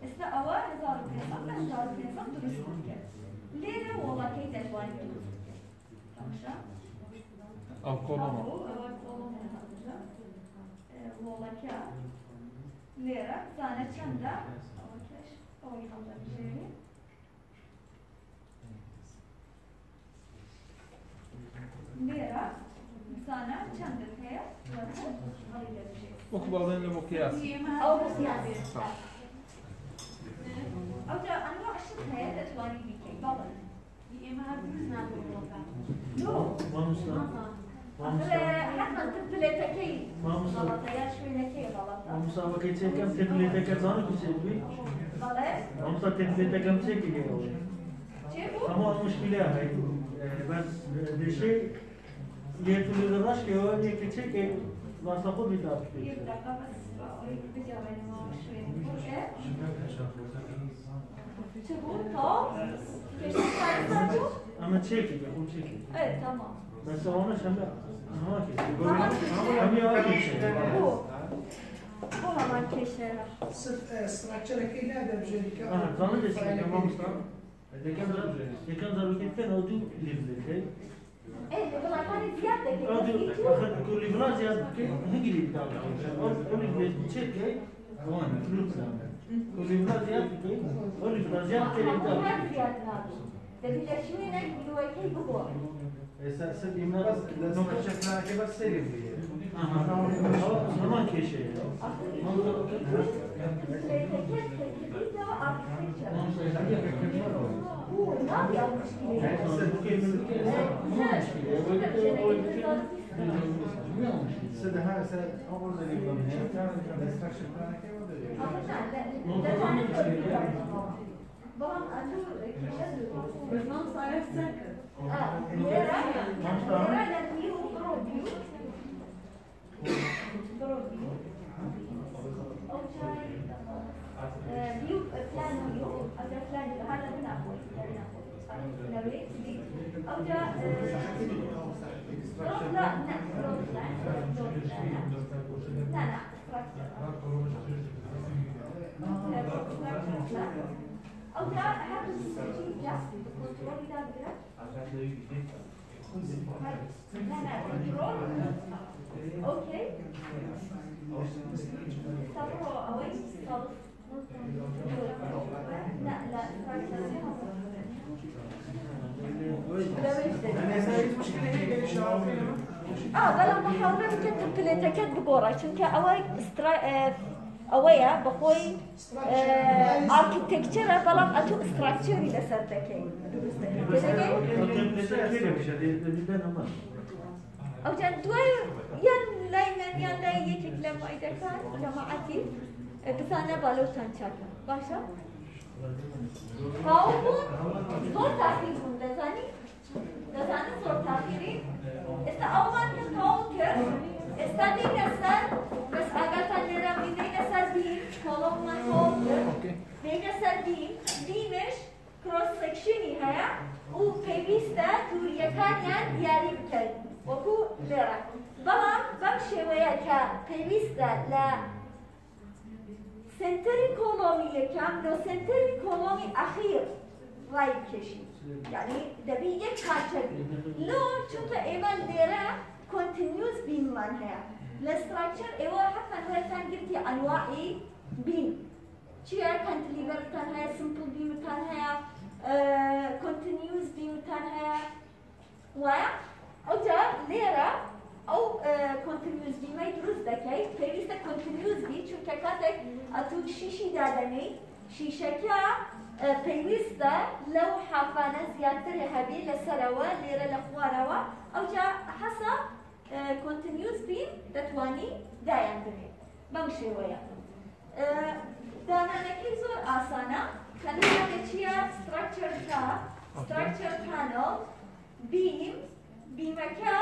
ئێستا ئەوە هزار و پێنج ساڵ لە هزار و پێنج ساڵ دروست بکەیت لێرە وڵەکەی دەتوانێت دروست بکەیت تەماشا أو كولوما ئەوە کۆڵۆمە هەڵبژە وڵەکە لێرە زانە چەندە ئەوەکەش ئەوەی هەڵدەبژێری لێرە زانە چەندت هەیە هەڵی دەبژێت وەکو باڵێن لە بۆ قیاس ئەو بسیاری ئەوجا ئەنواع شت هەیە دەتوانی بیکەی بەڵێ ئێمە هەر دروست نابوو وڵەکە نۆ مامۆستا آخر حتى تبلتكي مامۆستا غلطة يا شوينكي غلطة مامۆستاوەکەی چێکەم تێبلێتەکە زانە کو چێت بووی بەڵێ مامۆستا تێبلێتەکەم چێکی گەەوە چێ بوو؟ هەموو ئەو مشکلە هەیە Yetimizde baş ki o ne küçük ki varsa bu bir daha küçük. Bir dakika bas. Bir şey cevabını alışvereyim. Şey, bu ne? Çabuk tam. Ama çekin, onu çekin. Evet tamam. Mesela ona şimdi ama kesin. Ama kesin. Ama kesin. Bu. Bu hemen keşer. Sırf sırakçılık ile de özellikle. Ha, tanı kesin. Tamam usta. E, dekan da özellikle. Dekan da özellikle. O da özellikle. کۆ لیڤلا زیاد بکەیت هەنگی لیڤلا ئەو لیڤلێت چێکەی ئەوان کۆ لیڤلا زیاد بکەیت ئەو لیڤلا زیاد بکەیت لیڤلا ما زيادة هذا دبي لشوينك بلوكي بقوة ئێستا سەر ئێمە لازم شكلها بس سيري هەمان کێشەیە سد هاي سد أول زي ما bu oyuna yanlış Thank you. نبي أو جا لا لا لا لا جا هذا الشيء جاست كنترول إذا بدك لا لا كنترول أوكي صبروا أوي صبر لا لا آه بلا محاولة كنت بليتكت بقورة چونك اوي استرا ئەوەیە بەخۆی ئارکیتێکچرە بەڵام ئەتو ئستراکچری لەسەر دەکەی دروست دەکەی ئەوجان دوای یان لای من یان لای یەکێک لە مایدەکان جەماعەتی بزانە باشە هاوبوون زۆر تاخیر بوون دەزانی دەزانن زۆر تاخیری ئێستا ئەومان کە تەواو کرد ئێستا دێنە سەر بەس ئاگاتان لێرە بینەینە سەر بیم کۆڵۆمان تەواو کرد دێنە سەر بیم بیمش کڕۆس سەکشنی هەیە و پێویستە دووریەکانیان دیاری بکەین وەکو لێرە. بەڵام بەم شێوەیە کە پێویستە لە کۆلۆمی یەکەم لە سنتری کۆلۆمی ئەخیر ڕای بکەشین یعنی دەبی یەک پارچە بی لۆ چونکە ئێمە لێرە کۆنتینیوس بینمان هەیە لە ستراکچەر ئێوە حتما هەیەتان گرتی ئەنواعی بین. چیە کەنتلیڤەرتان هەیە سمپل بیمتان هەیە کۆنتینیوس بیمتان هەیە وایە ئەوجا لێرە ئەو کۆنتینیوس بیمەی دروست دەکەیت. پێویستە کۆنتینیوس بی چونکە کاتێک ئەتوو شیشی دادەنەی شیشەکە پێویستە لەو حافانە زیاتر هەبی لەسەرەوە لێرە لە خوارەوە. ئەوجا حەسە کۆنتینیوس بین دەتوانی دایان بنێت. بەم شێوەیە. دانانەکەی زۆر ئاسانە. کەلمانە چییە؟ ستراکچەر تا ستراکچەر پانل بیم. بیمەکە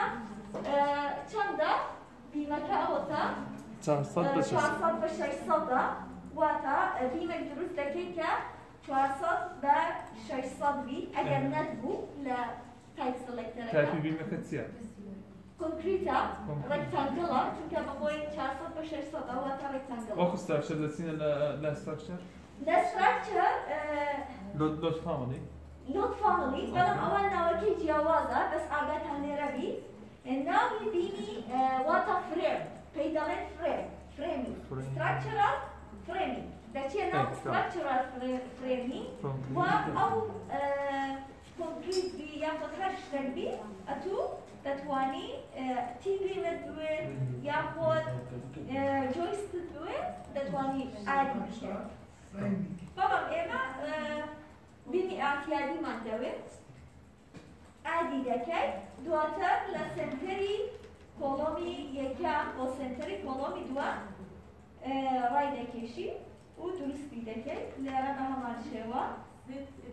چەندە بیمەکە ئەوەتە 400 بە 400 بە 600 واتە بیمێک دروست دەکەیت کە 400 بە 600 بی ئەگەر نەت بوو لە تایپ سلکتەرەکە تایپی بیمەکە چییە؟ کۆنکریتە ڕێکتانگڵە چونکە بەخۆی 400 بە 600 واتە ڕێکتانگڵ وەکو ستراکچەر دەچینە لە ستراکچەر لە ستراکچەر لۆت فامەڵی لۆت فاملی بەڵام ئەوە ناوەکەی جیاوازە بەس ئاگاتان لێرە بی ناوی بینی واتە فرێم پێی دەڵێن فرێم فرێمی ستراکچرال فرێمی دەچێت ناو ستراکچرال فرێمی و ئەو کۆنکریت بی یاخۆ هەر شتێک بی ئەتوو دەتوانی تیبیمت بوێ یاخۆت جۆیست بوێ دەتوانی ئادی بکەیت بەڵام ئێمە بینی ئاتیادیمان دەوێت ئادی دەکەیت دواتر لە سنتەری کۆڵۆمی یەکەم بۆ سنتەری کۆڵۆمی دووە ڕای دەکێشی و دروستی دەکەیت لێرە بە هەمان شێوە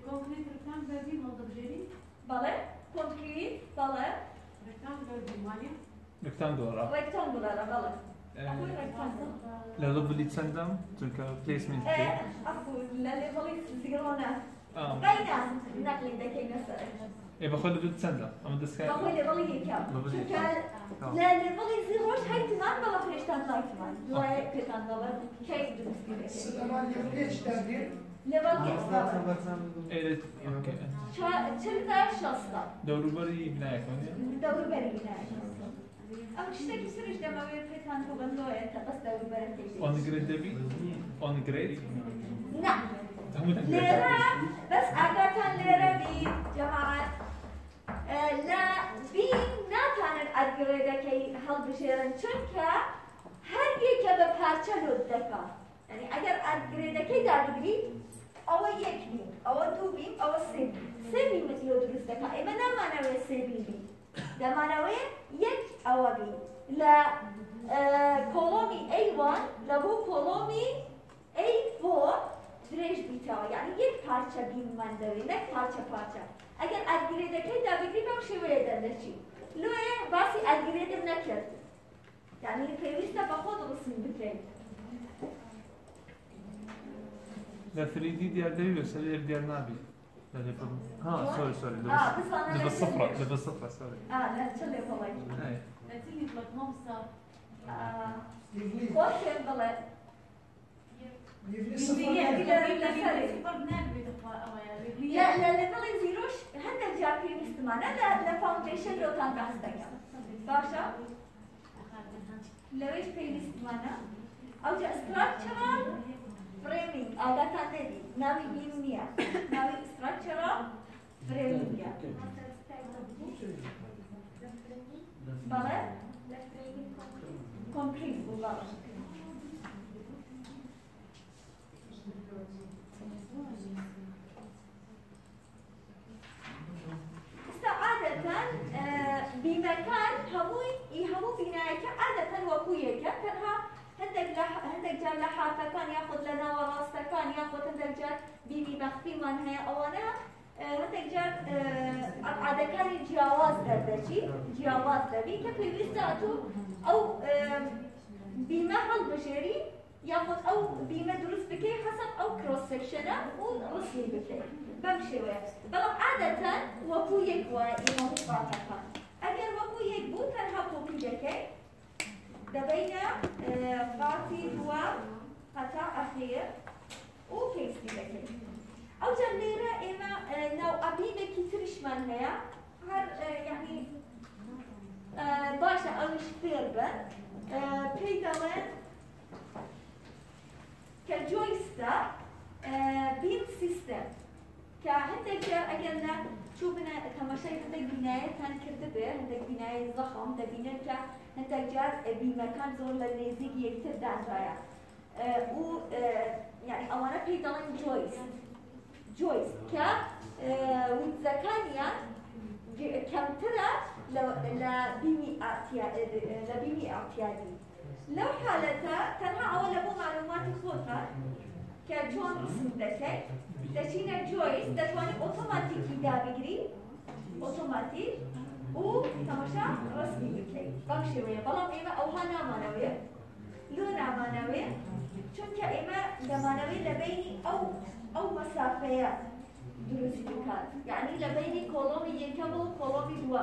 کۆنکریتەکان بەبی هەڵدەبژێری بەڵێ کۆنکریت بەڵێ ڕێکان بەبی وانە یەکتان دۆڕە ڕێکتانگولەرە بەڵێ ئەوەی ڕێکتانگوڵ لە لەبلی چەندەم چونکە پلیسمنت ئەفو لە لێڤڵی زیرۆنە آه. قەینا نەقلی دەکەینە سەر ێ بەخۆ لەبل چەندە ئەمە دەستکار بەخۆی لێڤڵی یەکەم لەڤڵی چونکە یەکەم. لە لێڤڵی زیرۆش هەیتمان بەڵە پێشتان لایتمان دوای پێتان دەڵێ کەی دروستی دەکەین سلمان پێش دەبێت لێڤڵ یەکەم ئێرە ئۆکێ. چلدا شەستا دەوروبەری بنایەکەنێ دەوروبەری بینایە ئەم شتێکی سرش دەمەوێت پێتان بڵندۆیەتە بەس دەوروبەرەکەی ئۆنگرێت دەبی ئۆنگرێت نه هەموو لێرە بەس ئاگاتان لێرە بی جەماعەت لە بین ناتوانن ئەرگڕێدەکەی هەڵبژێرن چونکە هەر یەکە بە پارچە لۆت دەکات یعنی ئەگەر ئەرگرێدەکەی دابگریت ئەوە یەک بین ئەوە دوو بین ئەوە سێ سێ بین متیۆ دروست دەکات ئێمە نامانەوێت سێ بین بین دەمانەوەیە یەک ئەوە بین لە کۆڵۆمی A1 لە بۆ کۆڵۆمی A4 ترش بیتاق یعنی یک پارچه بیم من داریم نه پارچه پارچه اگر ادگریده که دا بگریم شیوه دنده چی لوی باسی ادگریده نکرد یعنی پیوسته به خود رسم بکن لفریدی دیار دیوی و سر دیار نابی ها سوري سوري لبس صفرة لبس صفرة سوري اه لا تشلي والله لا تشلي بلاك مامسا خوش بلد لەتیلی بڵەتمەمسا آه لیڤلی خۆش پێم بڵێ لیڤلی لا لا لە لە فاوندیشن لۆتان بەس دەکەم باشە لەوەش پێویستمانە ئەو جا ستراکچرال فرێمینگ ئاگاتان دەبی ناوی بین نییە ناوی ستراکچرال فرێمینگە بەڵێ کۆمپلیت بوو بەڵێ هسه عادة بما كان هەمووی هەموو بینایەکە عادەتەن وەکو یەکە تەنها هەندێک هەندێک جار لە حافەکان یاخود لە ناوەڕاستەکان یاخود هەندێک جار بینی بەخفیمان هەیە ئەوانە هەندێک جار عادەکانی جیاواز دەردەچی جیاواز دەبی کە پێویستە تو ئەو بیمە هەڵبژێری ياخذ أو بما دروس بكي حسب أو كروس سكشنه ورسمي بكي بمشي ويا بلام عادة وكو يك وإما هو فاتحة. أجر وكو يك بو تنها كوبي بكي دبينا قاتي دوا قطع أخير وكيسي بكي أو جنيرة إما نو أبينا كترش من هي هر يعني باشا أو شفير بن بيدالن كجويستا بيم سيستم. كهندك أجلنا شو بنا تماشي هندك بناية كان كرده هندك بناية ضخم هندك بناية هندك جار بمكان زور للنزيق يكتر دانجايا و يعني أوانا بيدالن جويس جويس ك كم ترى لبيمي لبيمي أعتيادي. لو حالتها تنها أول مو معلومات خودها اسم دكي دچينا جويس دتواني اوتوماتيكي دا بگري اوتوماتيك و تماشا رسمي بكي بمشي ويا بلام ايما اوها نامانوية لو نامانوية چونك ايما نامانوية لبيني أو أو مسافيات دروسي بكات يعني لبيني كولومي يكم و كولومي دوا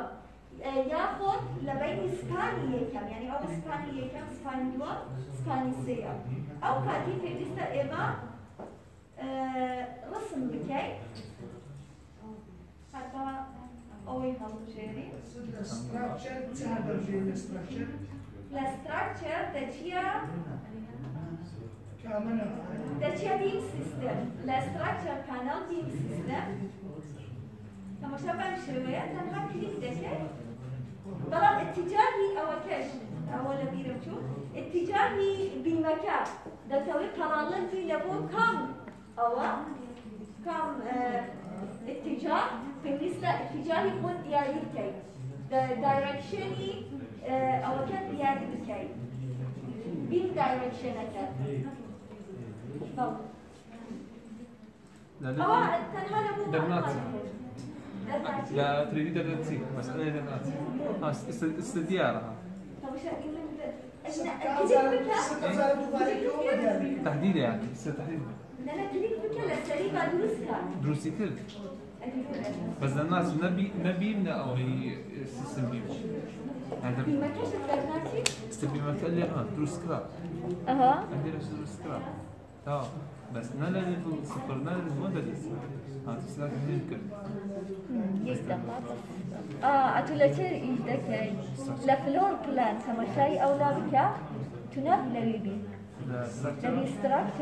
ياخذ لبيني سكاني يكم يعني أو سكاني يكم سكاني دوا سكاني سيا أو كاتي في لسه ايما رسم بكي حتى اوي تهدر في structure الستراكشر تجيا تجيا بيم سيستم الستراكشر كانال بيم سيستم كما شبه شوية تنها كليك دكي بلام اتجاهي أو كش أول بيرم شو اتجاهي بمكان دكتوري قرارلن في لبو كم؟ أو كم آه اتجاه؟ بالنسبة اتجاهي خود دياري بكي. دايركشني آه أو كان دياري بكي. بين دايركشن اكاد لا تريدي تدرسي بس أنا دبناتي آه است- استديارها. طب ديالي تحديد يعني است تحديد. لا لا كليك بك لسريبا دروسكا دروسي كل بس الناس نبي نبي من أو هي سيستم بيم هذا في مكان شفرناتي استبي ما تقلي آه دروس كراب. أها. عندي دروس كراب. آه. بس نانا ليفل صفر نانا ليفل وين تدرس ها تسلاك يمكن آه اتولتر يدك لفلور بلان كما شيء أو لا بك تناب لبيبي لا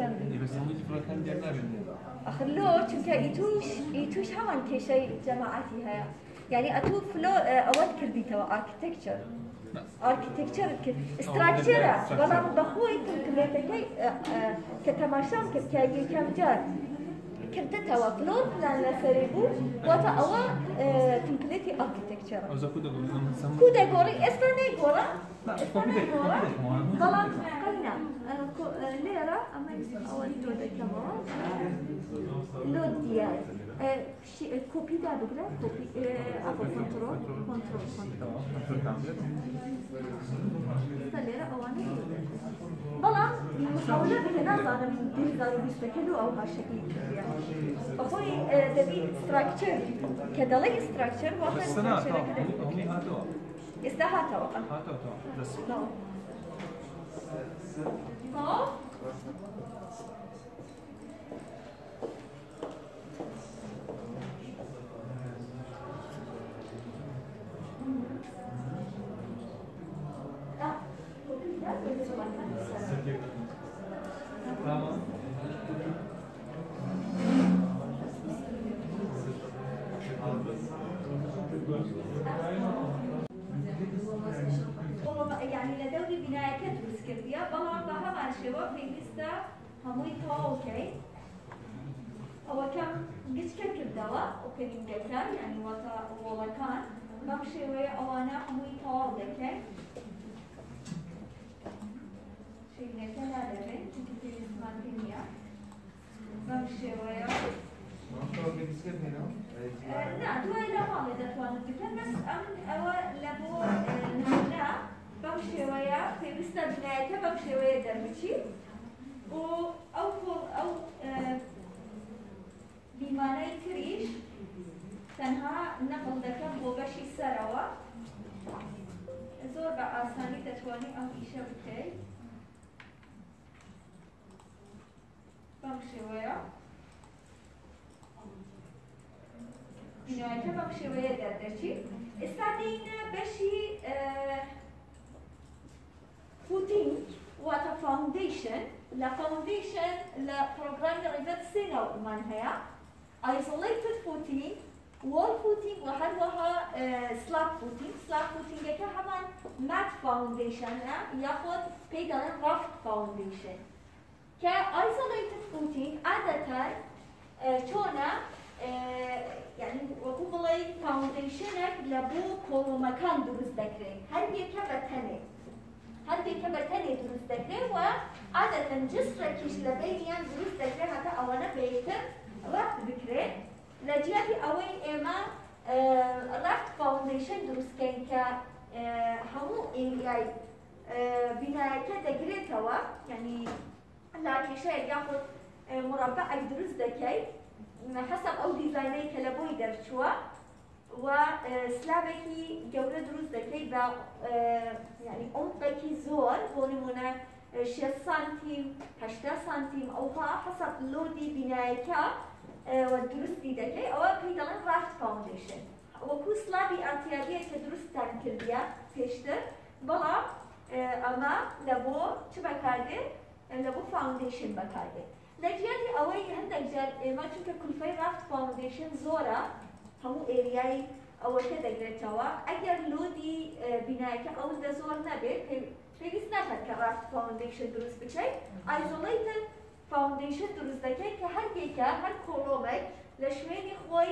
لبي آخر لو چونك ايتوش ايتوش همان كشي جماعتي هيا يعني اتو فلو اول كردي توا اركتكتشر ئارکیتێکچەرت کرد. ئستراکچێرە بەڵام بەخۆی کمکمێتەکەی کە تەماشام کرد کە یەکەم جار. کردتەوە فلۆر پلان لەسەری بوو واتە ئەوە کمپلێتی ئارکیتێکچەرە کو دەگۆڕی ئێستا نەیگۆڕە بەڵام قەنا لێرە ئەمە ئەوە تۆ دەکەمەوە. لۆ دیارە Eh, sci- copii de aducere, copii, eh, a fost control, control, control. Stalera o anı Balam, musavla bile ne var bir darubi spekelu au haşeki ya. Apoi devi structure, kedale structure, vata structure kedale. Este hata o. Hata o. Hata o. Tamam. تو بس No. No? Ah, تمام والله يعني لدوري بناية كتب سكردية بلا بها مع الشباب في لستا هموي تواوكي هو كم قش كم الدواء وكان يمدكا يعني وطا والله كان بمشي ويا أوانا هموي تواوكي بینەکە نادەبێت چونکە پێویستمان پێ نییە بەم شێوەیە نا دوای لە ماڵێ دەتوانن بکەن بەس ئەم ئەوە لە بۆ نمونە بەم شێوەیە پێویستە بنایەکە بەم شێوەیە دەربچیت و ئەو ئەو بیمانەی تریش. تەنها نەقل دەکەم بۆ بەشی سەرەوە زۆر بە ئاسانی دەتوانانی ئەم ئیشە بکەیت بەم شێوەیە بینایەکە بەم شێوەیە دەردەچیت ئێستا دێینە بەشی footing واتە foundation لە foundation لە پرۆگرامی Revit سێ ناومان هەیە isolated footing wall footing و هەروەها slab footing slab footing ەکە هەمان mat foundation یاخۆت پێی دەڵێن raft foundation. کە isolated footing عادەتەن چۆنە یعنی وەکو بڵێ foundation ێک لە بۆ column ەکان دروست دەکرێت هەندێکە بە تەنێ هەندێکە بە تەنێ دروست دەکرێت و عادەتەن جسرێکیش لە بینیان دروست دەکرێت هەتا ئەوەنە بەیەکتر ڕەبت بکرێت لە جیاتی ئەوەی ئێمە raft foundation دروستکەین کە هەموو area ی بینایەکە دەگرێتەوە یعنی لاکێشەیە یاخود مربعێک دروست دەکەیت حسب ئەو design ەی کە لە بۆی دەرچووە و slab ێکی گەورە دروست دەکەیت بە ینی ئۆمپێکی زۆر بۆ نمونە 6 سانتیم 8 سانتیم. ئەوها حسب load ی بینایەکە دروستی دەکەی ئەوە پێی دەڵێن raft foundation. وەکو slab ی ئاتیادیە کە دروستان کردیا پێشتر بەڵام ئەمە لە بۆ چ بەکاردێت لە بۆ foundation بەکاردێت لە جیاتی ئەوەی هەندێک جار ئێمە چونکە کولفەی raft foundation زۆرە هەموو area ی ئەوەکە دەگرێتەوە. ئەگەر load ی بینایەکە ئەوەندە زۆر نەبێت پێویست ناکات کە raft foundation دروست بکەیت isolated foundation درست دکه که هر یک هر column ک لشمینی خوی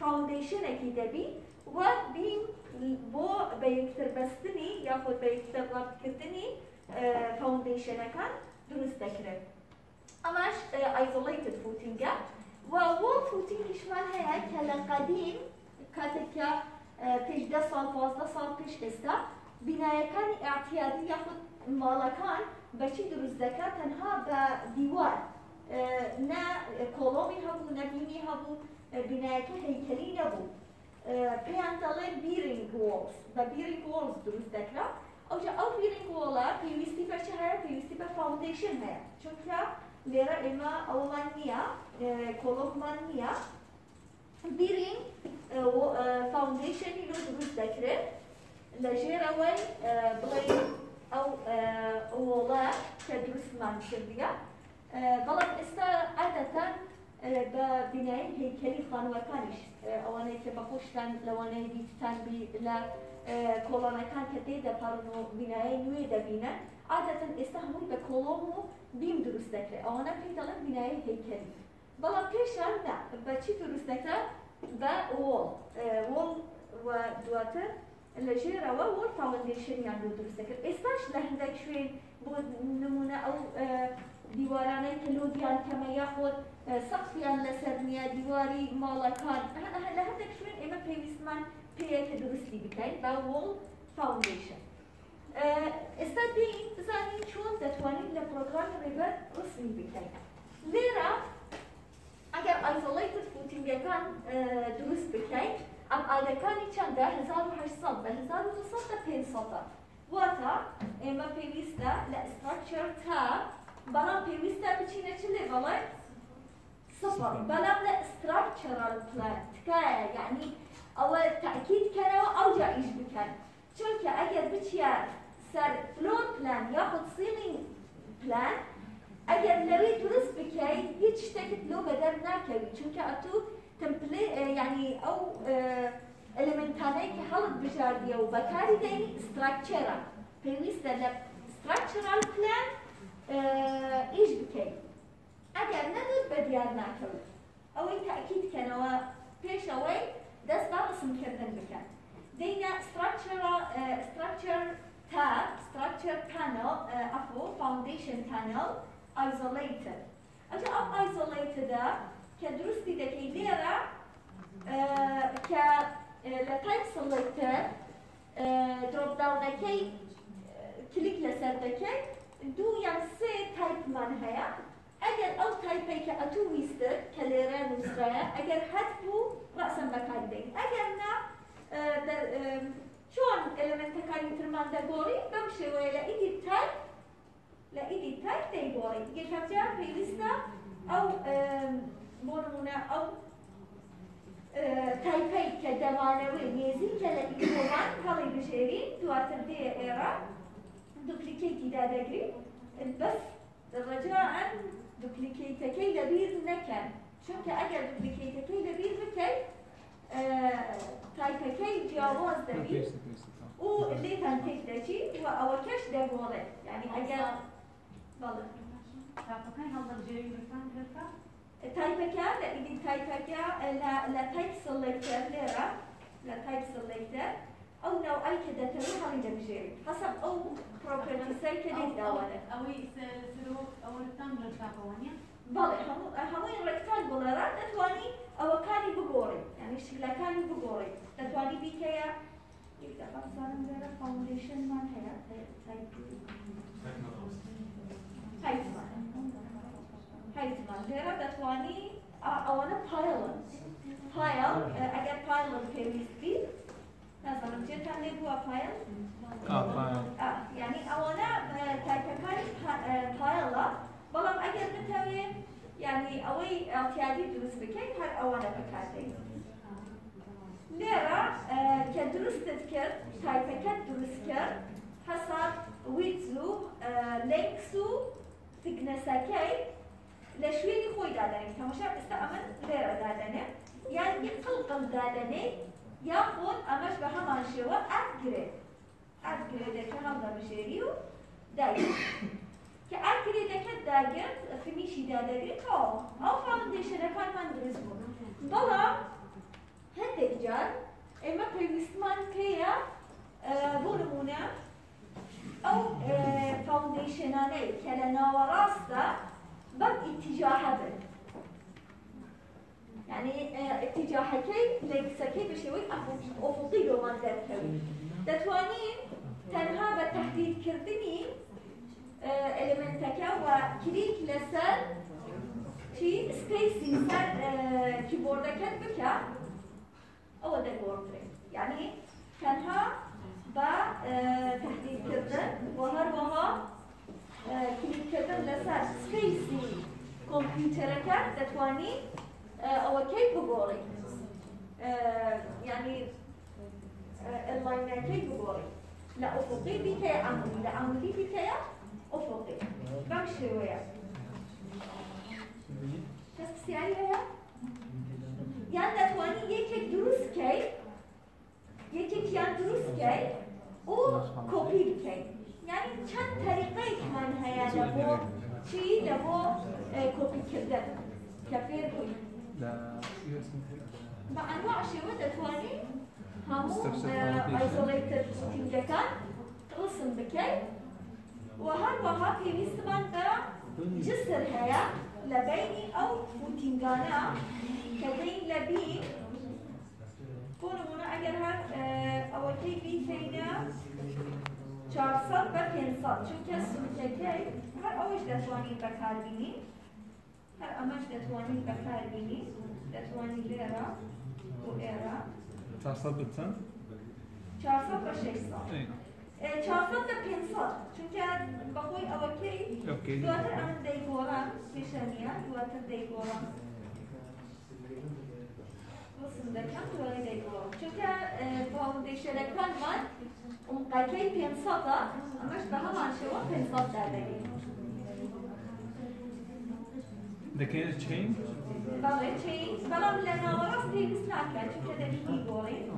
foundation اکی دبی و beam بو به یکتر بستنی یا خود به یکتر ربط کردنی foundation کن درست اماش isolated footing ه و و footing ش من هیا که لقدیم کاتک که پیش ده سال پازده سال پیش استا بینایکان اعتیادی یا خود مالکان بەچی دروست دەکات تەنها بە دیوار نە کۆڵۆمی هەبوو نەبینی هەبوو بینایەکە هەیکەلی نەبوو پێیان دەڵێن بیرینگ وۆڵز بە بیرینگ وۆڵز دروست دەکرا ئەوجا ئەو بیرینگ وۆڵە پێویستی بەچ هەیە پێویستی بە فاوندیشن هەیە چونکە لێرە ئێمە ئەومان نییە کۆڵۆکمان نییە بیرینگ فاوندیشنی لۆ دروست دەکرێت لە ژێرەوەی بڵێ ئەوڵە کە دروستمان کردیە بەڵام ئێستا عادەتەن بە بینایی هەیکەلی خانوەکانیش ئەوانەیە کە بەخۆشتان لەوانەیە دیتان لە کۆڵانەکان کە دێ دەپارن و بینایی نوێ دەبینن عادەتەن ئێستا هەمووی بە column و beam دروست دەکرێت ئەوانە پێی دەڵێن بینایی هەیکەلی بەڵام پێشان نا بەچی دروست دەکرێت بە wall wall و دواتر لە ژێرەوە wall foundation یان بۆ دروست دەکرد. ئێستاش لە هەندێک شوێن بۆ نمونە ئەو دیوارانەی کە load یان کەمە یاخۆت سەقفیان لەسەر نییە دیواری ماڵەکان. لە هەندێک شوێن ئێمە پێویستمان پێیەکە دروستی بکەین بە wall foundation. ئێستا دێین بزانین چۆن دەتوانین لە پرۆگرامی ڕێبەر ڕسمی بکەین. لێرە ئەگەر ئایزۆلیتد فوتینگەکان دروست بکەین ئەم ئالەکانی چەندە 1800 بە 1900 تا 500 واتە ئێمە پێویستە لە ئستراکچەر تا بەڵام پێویستە بچینە چ لێڤڵێ سفر بەڵام لە ئستراکچەرال پلان تکایە یعنی ئەوە تأکید کەرەوە ئەو جایش بکەن. چونکە ئەگەر بچیە سەر floor plan یاخود ceiling plan ئەگەر لەوەی دروست بکەیت هیچ شتێکت لۆ بەدەر ناکەوی. چونکە ئەتوو template ی یعنی ئەو element انەی کە هەڵت بژاردیە و بەکاری دەینی structure ە پێویستە لە structural plan ئیش بکەیت ئەگەر نەدوت بە دیار ناکەوت ئەوەی تاکید کەنەوە پێشەوەی دەست با ڕسمکردن بکەن دەینە ستراکچەر tab structure panel uh, عفوا foundation panel isolated. اجا اب isolated ليرا uh, ك لتايب selector دروب داون كي كليك لسر دكي دو يعني سي تايب من هيا اگر أو تایپی که اتو ویستر کلیره نوسترایا اگر حذفو رأسا بکاردین اگر نه آه، در آه، چون element کاری ترمان در گوری بمشه و لإيدي تایپ لإيدي تایپ دی گوری یه کمجا پیوستا آه، بونمونه أو آه، تایپی که دوانوی نیزی که لإيدي همان هلی بشیرین دواتر دی ایرا دوپلیکیتی دادگری بس رجاء دوپلیکیتەکەی لەبیر نەکەن. چونکە ئەگەر دوپلیکیتەکەی لەبیر بکەیت تایپەکەی جیاواز دەبیت و لێتان تێک دەچیت و ئەوەکەش دەگۆڵێت یعنی ئەگەر بەڵێ. تاپەکەی هەڵدەبژێری لەتان کرد تایپەکە لە ئیدی تایپەکە لە- لە تایپ سڵێکتەر لێرە لە تایپ سڵێکتەر ئەو نەوعی کە دەتەوێت هەڵی دەبژێریت حەسەب ئەو پرۆپرەتیسەی کە لێت داوەدە ئەوەی سەرۆک ئەوە لەتان لە تاپەوانە بەڵێ هەموو هەمووی ڕێکتانگوڵەرە دەتوانی ئەوەکانی بگۆڕی یعنی شکلەکانی بگۆڕی دەتوانی بیکەیە یەک دەقە بزانم لێرە فاوندیشنمان هەیە هایتمان هایتمان لێرە دەتوانی ئا- ئەوەنە پایڵن پایڵ ئەگەر پایڵن پێویست بیت نازانم جێتان لێ بووە پایڵ آه طيب آه، يعني ئەوەنە تایپەکانی پایڵە بەڵام ئەگەر بتەوێت یعنی ئەوەی ئەڵتیادی دروست بکەیت هەر ئەوانە بکاتێت لێرە آه، کە دروستت کرد تایپەکەت دروست کرد حساب ویتز و آه، لینکس لشوي دي خوي دادنه تماشا است امن ذرا دادنه. يعني خلق قلق دادنه يا خود امش بها همان شوا اكريت اكريت ده كه هم دمشيريو داي كي اكريت ده كه داير فيني شي دادري تا او فاونديشن افان من درس بو بالا هندك جار اما كل مسمان كيا بونمونه او فاونديشن اني كلا نو راسه ئیتیجاهە بن يعني آه، اتجاهەکەی لەکسەکەی بە شێوەی ئەفق- ئۆفقی لۆمان دەرکەوی دەتوانین تەنها بە تهدیدکردنی آه، ئەلمنتەکە و کلیک لەسەر چی سپیسی سەر آه، کیبۆردەکەت بکە ئەوە دەگۆڕدرێت یعنی تەنها بە کلیککردن لەسەر سپیسی کۆمپیوتەرەکە دەتوانی ئەوەکەی بگۆڕی یعنی اللاینەکەی بگۆڕی لە ئۆفقی بیکەیە عملی لە عملی بیکەیە ئۆفقی بەم شێوەیە یعنی چند طریقه که من هیا لبو چی لبو آه، کپی کردن کفیر بوی با انواع شیوه دتوانی همو ایزولیتد تینگکان قسم بکی و هر وها پیویست من به جسر هیا لبینی أو بوتینگانا كبين لبين كونوا هنا اگر هر اول كيفي ثينا 400 و 500 چون کسر چکه هر اوش دتوانین بکار بینین هر امش دتوانین بکار بینین دتوانین لیرا و ایرا 400 بتن 400 و 600 چهارصد و پنجصد. چون که بخوی اوکی دواتر ام دیگوران پیشنیا دواتر دیگوران بسم دکم تا دیگوران چون که فاوندیشن اکران من اون قکه پینسات ها همش به همان شما پینسات در دکه چین؟ بله چین، بله هم لناوار هست پیویس نکرد چون که دلیگی گوریم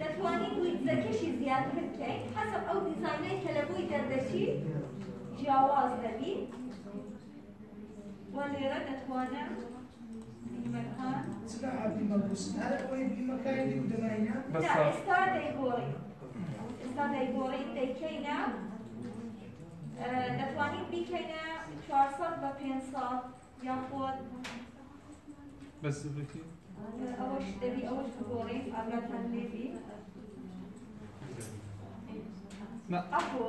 دتوانی بوید زکشی زیاد بکن حسب او دیزاینه که لبوی دردشی جاواز دبی و لیره دتوانه سلاح بما بوسن هذا هو بما كان يقدمنا بس لا ئێستا دەیگۆڕی ئێستا دەیگۆڕی دەیکەینە دەتوانین بیکەینە 400 بە 500 یاخۆت بس بكي ئەوەش دەبی ئەوەش بگۆڕین ئاگاتان لێبی ئەخۆ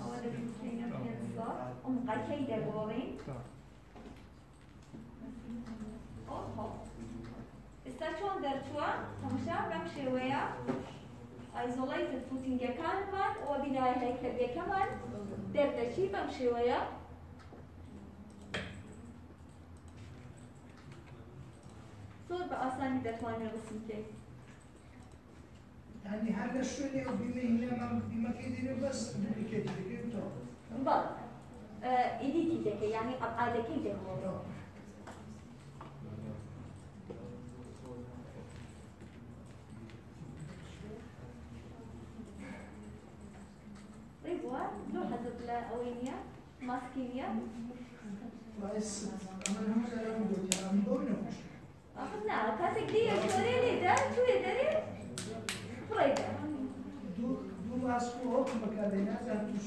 ئەوە دەبی بکەینە 500 ئەمقەکەی oho. Estaciu îndărțua, așa, vreau și eu ea, izolated footing یەکانمان ئەوە بینای هەیکەبیەکەمان دەردەچی بەم شێوەیە زۆر بە ئاسانی دەتوانێت ڕسم بکەیت یعنی هەر لە شوێنێ ئەو بیمەی بس بیمەکەی دیرە بەس دوپلیکێتی دەکەیتەوە بەڵ ئیدیتی دەکەی یعنی ئەبعادەکەی ماسکی نییە؟ کاتێک لێ تۆرێ لێدا توێ دەرێ؟ پڕێدا دوو ماسک و ئەو مەکارێ نازان توش.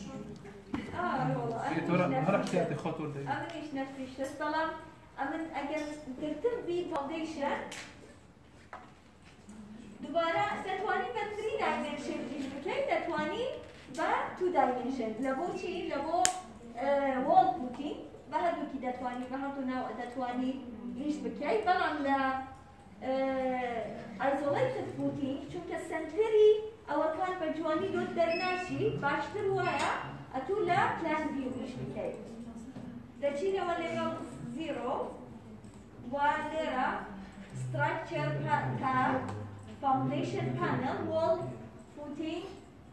ئەمنیش نەفریشتە بەڵام ئەمن ئەگەر گرتم بی فڵدەیشە دوبارە دەتوانی بەترین داگەن شێ بکەیت دەتوانی بە تو داگەنشن لە بۆ چی لە بۆ وەڵ بووکی بە هەردووکی دەتوانی بە هەڵتو ناو دەتوانی گریش بکەی بەڵام لە ئەرزۆڵی تبووتی چونکە سنتری ئەوەکان بە جوانی دۆ دەرناشی باشتر وایە ئەتوو لە پلان بی گریش بکەی دەچینەوە لەگەڵ زیرۆ وا لێرە structure tab foundation panel wall footing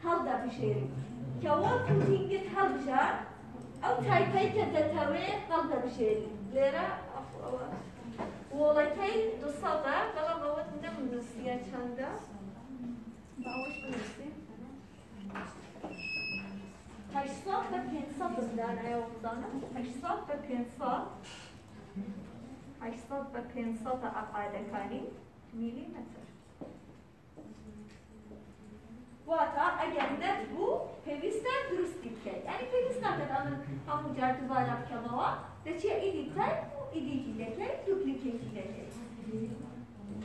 هەڵدا بژێری کە wall footingت هەڵبژار ئەو تایپەی کە دەتەوێت هەڵدا بژێری لێرە وۆڵەکەی دو سەدە بەڵام ئەوە نەمنووسیە چەندە باوەش بنووسین هشتصد بە پێنجسەد بزانایەوە بزانم هشتصد بە پێنجسەد هشتصد بە پێنجسەدە ئەقادەکانی میلیمەتر واتە Buata agenda bu pevista turistike. Yani pevista kadanın hamu cartu varap kamawa da şey çe idikler idikileke duplikekileke.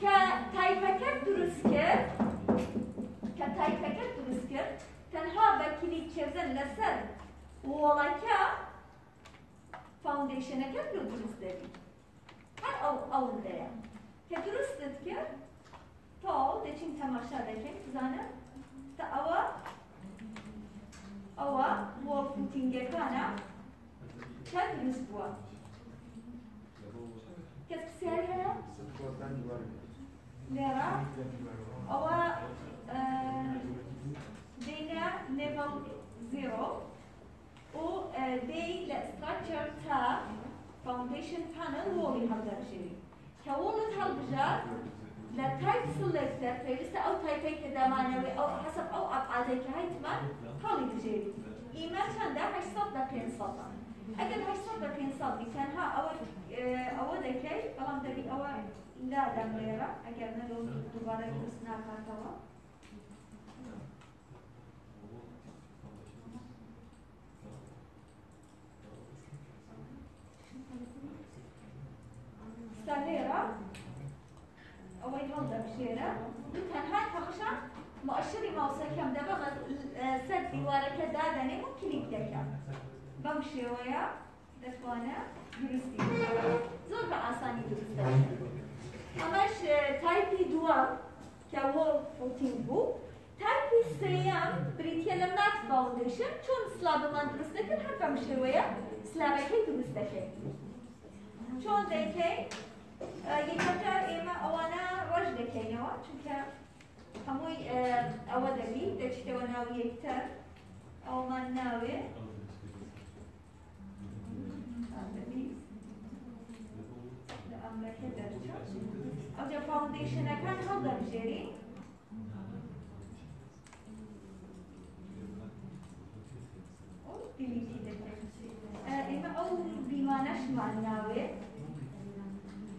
Ke tayfeket turistike ke tayfeket turistike tenha bekini kevzen leser uolaka foundation'a kem lo turistleri. Her av avundaya. Ke turistike to deçin tamaşa deken zana بۆ فوتینگەکانە کە دروست بووە کەس پرسیاری هەیە لێرە ئەوە دينا ليفل زيرو و دي لستراكشر تا فاونديشن بانل وولي هالدر شيء كولد هالبجار لا تايب سيلكتر فيست أو تايب كذا معنوي أو حسب أو ابعادك هاي تمام هالي تجيري ايميل كان ده 800 ده 500 اگر 800 ده 500 كان ها اول اول دكي بلام دبي اول لا دم ليرة اگر نلو دوباره كرسنا كاتوا ساليرا وينهم بمشيرة مثلا هاي فخشة ما موصل كم دبغ سد ديوارة كدادني ممكن يكتكم بمشي ويا دتوانا درستي زور بآساني درستي همش تايبي دوال كوال فوتين بو تايبي سيام بريتيا لمات باونديشن چون سلاب من درستكن هم بمشي ويا درست درستكي چون دیگه دروست دەکەین چۆن دەیکەین یەکەمجار ئێمە ئەوانە ڕۆژ دەکەینەوە چونکە هەمووی ئەوە دەبی دەچیتەوە ناو یەکتر ئەومان ناوێ دەبی لە ئەمرەکە دەرچە ئەوجا foundation ەکان هەڵدەبژێری دیلیتی دەکەین ئێمە ئەو بیمانەشمان ناوێت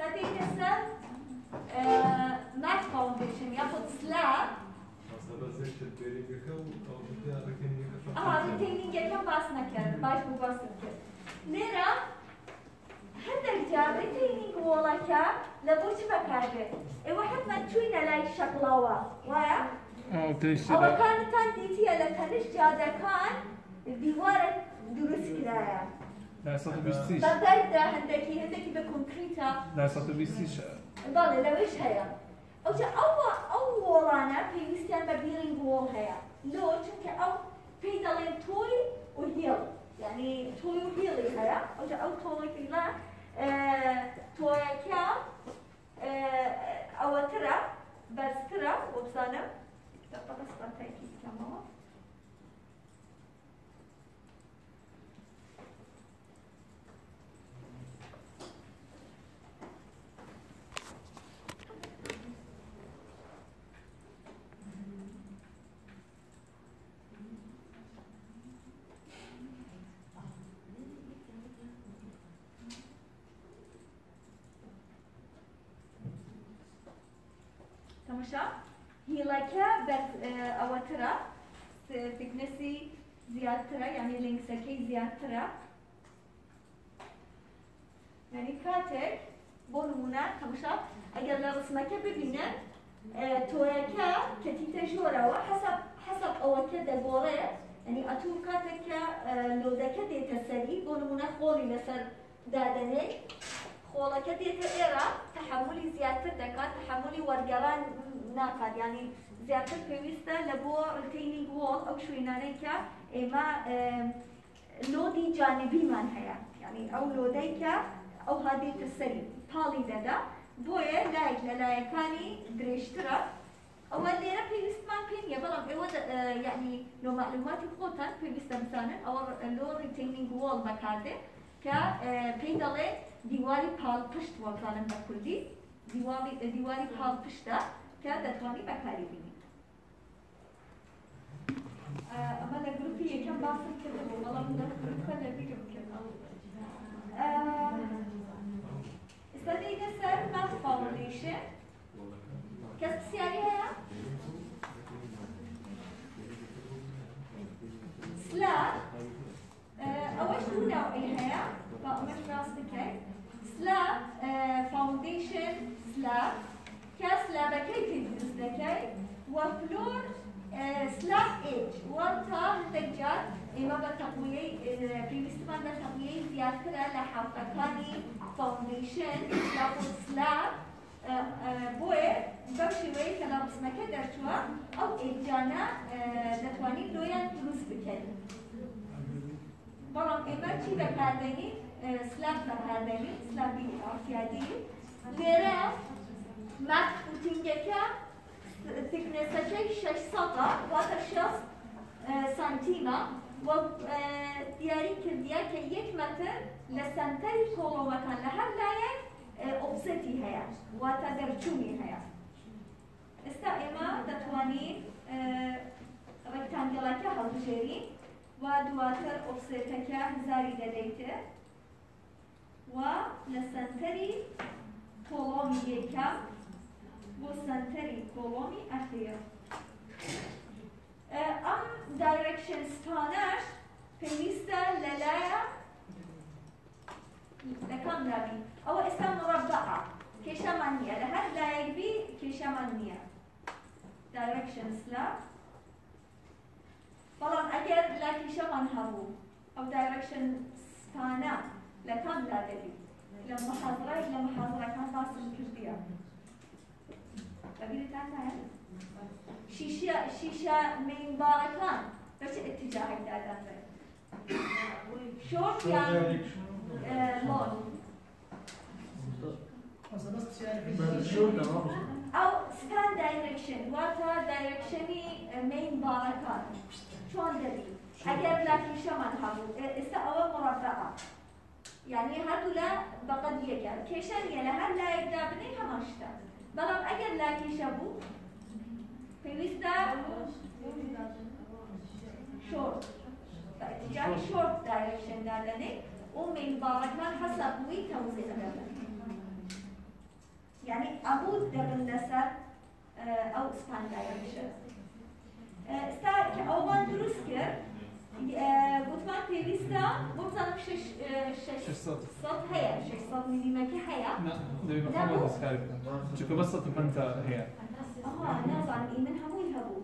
شێوەیە ئێستا دێتە سەر مات فاوندیشن یاخود سلاب ئەها ڕیتینینگەکەم باس نەکرد باش بوو باس کرد لێرە هەندێک جار ڕیتینینگ وۆڵەکە لە بۆ چی بەکاربێت ئێوە حتما چوینە لای شەقڵەوە وایە ئەو تێشتە ئەوەکانتان دیتیە لە تەنش جادەکان دیوارە دروست کرایە لا 120 بەدەردا هەندێکی هەندێکی بە کۆنکریتە لا 120 بەڵێ لەوەش هەیە ئەوجا ئەو ئەو وۆڵانە پێویستیان بە بیرینگ وۆڵ هەیە لۆ چونکە ئەو پێی دەڵێن تۆی و هێڵ یعنی تۆی و هێڵی هەیە ئەوجا ئەو تۆڵێکی لە تۆیەکە ئەوەترە بەرزترە وەبزانە دقیقة سبعتايكي كمان تماشا. هیلەکە ئەوەترە تکنسی زیاترە یعنی لنگسەکەی زیاترە یعنی کاتێک بۆ نمونە تەماشا ئەگەر لە ڕسمەکە ببینن تۆیەکە کەتیتە ژۆرەوە حەسب حەسب ئەوەکە دەگۆڕێت ینی ئەتوو کاتێککە لۆدەکە دێتە سەری بۆ نمونە خۆڵی لەسەر دادەنێت خۆڵەکە دێتە ئێرە تحملی زیاتر دەکات تحملی وەرگەڕان ناکات. ینی زیاتر پێویستە لە بۆ ڕتینی وۆڵ ئەو شوێنانەی کە ئێمە لۆدی جانبیمان هەیە. ینی ئەو لۆدەی کە ئەو هادێتە سەری پاڵی دەدا بۆیە لایک لە لایەکانی درێژترە. ئەوە لێرە پێویستمان پێ نیە بەڵام ئێوە یعنی لۆ معلوماتی خۆتان پێویستە بزانن ئەوە لۆ retaining wall بەکاردێ کە پێی دەڵێ دیواری پاڵ پشت وەکانن بە کوردی. دیواری دیواری پاڵ پشتە کە دەتوانی بەکاری بینی ئەمە لە گروپی یەکەم باسم کردبوو بەڵام لە گروپە لە بیرم کرد ئێستا دەیدە سەر mat foundation. کەس پرسیاری هەیە؟ slab ئەوەش دوو ناوی هەیە. با ئەمەش ڕاست بکەیت سلاب فاوندیشن سلاب کە سلابەکەی پێ دروست دەکەیت وە floor slab edge وە تا هەندێک جار ئێمە بە تەقویەی پێویستمان بە تەقویەی زیاترە لە حوتەکانی foundation یا slab بۆیە بەم شێوەیە کە لە ڕسمەکە دەرچووە ئەو ئێجانە دەتوانین مات فوتینگەکە تکنێسەکەی شەش سەدە واتە شەست سانتیمە وە دیاری یەک مەتر لە سنتەری کۆڵۆمەکان لە هەر لایەک ئۆفسەتی هەیە واتە دەرچوونی هەیە ئێستا ئێمە دەتوانین ڕێکتانگەڵەکە هەڵبژێرین و دواتر ئۆفسێتەکە هزاری دەدەیتێ و لە سنتەری کۆڵۆمی یەکەم بۆ سنتەری کۆڵۆمی ئەخیر ئەم دایرەکشن سپانەش پێویستە لەلایە لەکەم دابی ئەوە ئێستا مڕەبعە کێشەمان نییە لە هەر لایەکبی کێشەمان نییە دایرەکشن سلاپ بەڵام ئەگەر لا کێشەمان هەبوو ئەو دایرەکشن سپانە لەکەم دادەبی لە محاضرای لە محاضرەکان قبیل تازه شیشه شیشه منبارکان بچه اتجاهی دادن شورت یا مون او سکان دایرکشن واتا دایرکشنی مین بارکان چون داری اگر لکی شمن هبو است او مربعه یعنی هر دولا بقد یکن کشن یعنی هر لایک دابنی هماشتن بلام اگر لكن شابو پێویستە شۆرت جای شۆرت دایرکشن دادنێ و مینباڵەکان حەساب بووی تەوزی دەبن یعنی ئەبوو دەبن لەسەر ئەو سپان دایرکشن ئێستا کە ئەومان دروست کرد گوتمان پێویستە بۆ بزانم سەد هەیە سەد میلیمەتر هەیە شكو بس تفنت هي ئەها نازانم ئیمن هەمووی هەبوو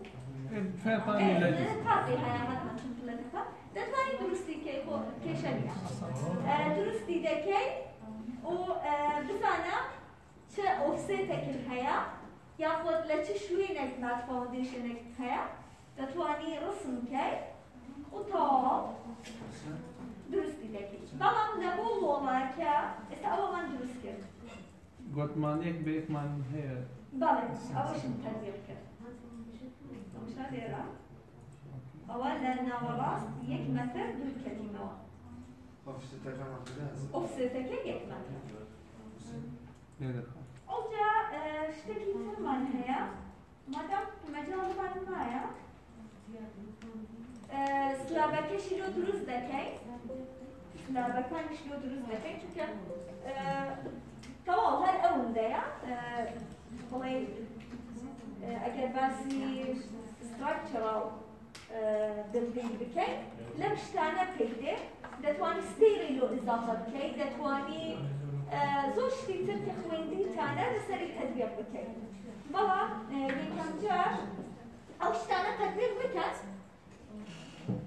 فين ثاني لا قاضي حيوانات مثلثة دەتوانانی دروستیکەی خۆ کێشەنیە دروستی دەکەی و بزانە چه ئۆفسێتێکت هەیە یاخۆت لە چ شوێنێک مات فاوندیشنێک هەیە دەتوانی ڕسمکەی و تەواو دروستی دەکەی بەڵام لە بۆ وڵاکە ئێستا ئەوەمان دروست کرد قلت مانيك بيك مان هي بەڵێ ئەوەشم تەزیق کرد ئەوشا لێرە ئەوە لە ناوەڕاست یەک مەتر دوو کەلیمەوە ئۆفسێتەکە یەک مەتر ليه ئەوجا شتێکی ترمان هەیە مادام مەجاڵمان وایە سلابەکەشی لۆ دروست دەکەی slab ەکانیش لۆ دروست دەکەی چونکە تەواو هەر ئەوەندەیە بڵێ ئەگەر باسی structural دڵبین بکەیت لەم شتانە پێدێ دەتوانی ستێری لۆ ئضافە بکەیت دەتوانی زۆر شتی تر کە خوێندیتانە لەسەری تەدبیر بکەیت بەڵام یەکەم جار ئەو شتانە تەدبیر بکەت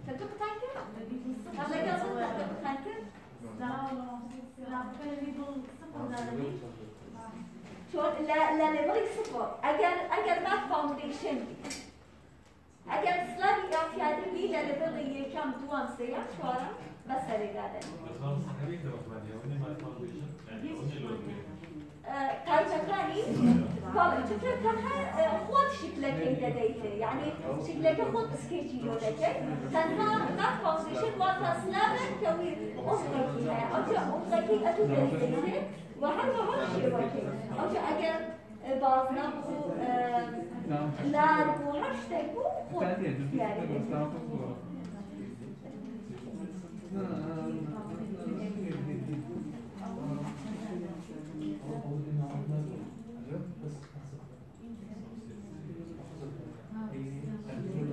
کە تۆ قوتان کرد ئەم لەگەڵ قوتان کرد چۆن لە لە لێڤڵی سفر ئەگەر ئەگەر مات فاوندیشن ئەگەر سلاوی ئافیادی بی لە لێڤڵی یەکەم دووەم سێیەم چوارەم بەسەرێدادن تایپەکانی بەڵێ چونکە تەنها خۆت شکلەکەی دەدەیت یعنی شکلەکە خۆت سکێچی لۆ دەکەیت تەنها mat foundation واتە slab ێک کەوی ئۆفقێکی هەیە ئەوجا ئۆفقەکەی ئەتو دەدەیت وهروەها شێوەکەی ئەوجا ئەگەر باز نەبوو لار بوو هەر شتێک بوو خۆت دیاری دەکەیت ئێمە ئەگەر بمانەوێ مەسئەب دروست بکەین پێویستمان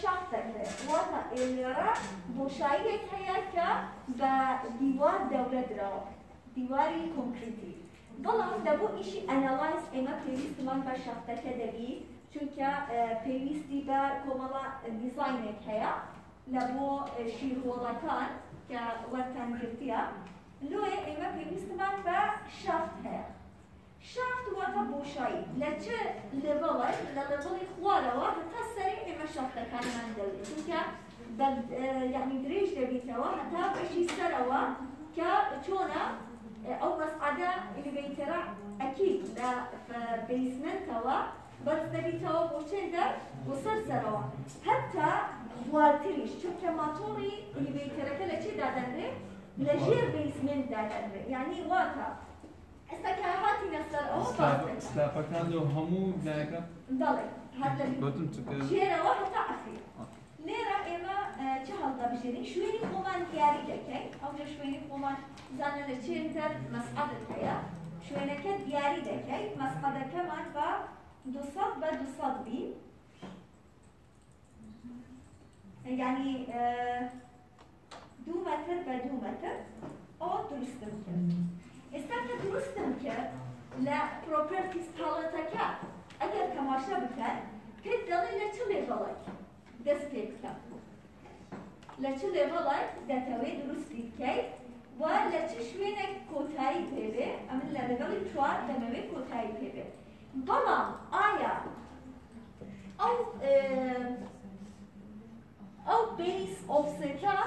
شاخ دەکرێت واتە ئێلێرە بۆشاییەک هەیە کە بە دیوار دەورە درەوە دیواری کۆنکریتی بەڵام لەبوو ئیشی ئەنەلایز ئێمە پێویستمان بە شاختەکە دەبی چونکە پێویستی بە کۆمەڵە دیزاینێک هەیە لە بۆ شیرۆڵەکان کە وەرتان گرتیە لۆیە ئێمە پێویستمان بە شافت هەیە شافت واتە بۆشایی. لە چه لێڤڵە لە لێڤڵی خوارەوە هەتا سەری ئێمە شافتەکانمان دەوێت. چونکە یعنی درێژ دەبیتەوە هەتا بەشی سەرەوە کە چۆنە ئەو مەسعادە ئلیڤیتەرە ئەکید لە بیسمنتەوە بەرز دەبیتەوە بۆ چێدە بۆ سەر سەرەوە. هەتا خوارتریش. چونکە ماتۆڕی ئلیڤیتەرەکە لە چێدا دەدرێت لە ژێر بیسمنتدا دەدرێت یعنی واتە ئێستا کە هاتی نەسەر ئەوە باز سلاپەکان لەو هەموو لایەکە دەڵێ ژێرەوە هەتا ئەخیر لێرە ئێمە چه هەڵدا بژێنین شوێنی خۆمان دیاری دەکەین ئەوجا شوێنی خۆمان زانە لە چێنتەر مەسعەدت هەیە شوێنەکە دیاری دەکەیت مەسعەدەکەمان بە دوسەد بە دوسەد بین یعنی دوو مەتر بە دوو مەتر ئەوە دروستم کرد ئێستا کە دروستم کرد لا بروبرتيز پاڵەتەکە ئەگەر تەماشا بکەن پێت دەڵێ لە چ لێڤەڵێک دەست پێ بکە لە چ لێڤەڵێک دەتەوێت دروستی بکەیت و لە چ شوێنێک کۆتایی پێبێ ئەمن لە لەگەڵی چوار دەمەوێت کۆتایی پێبێ بەڵام ئایا ئەو ئەو بیس ئۆفسێتە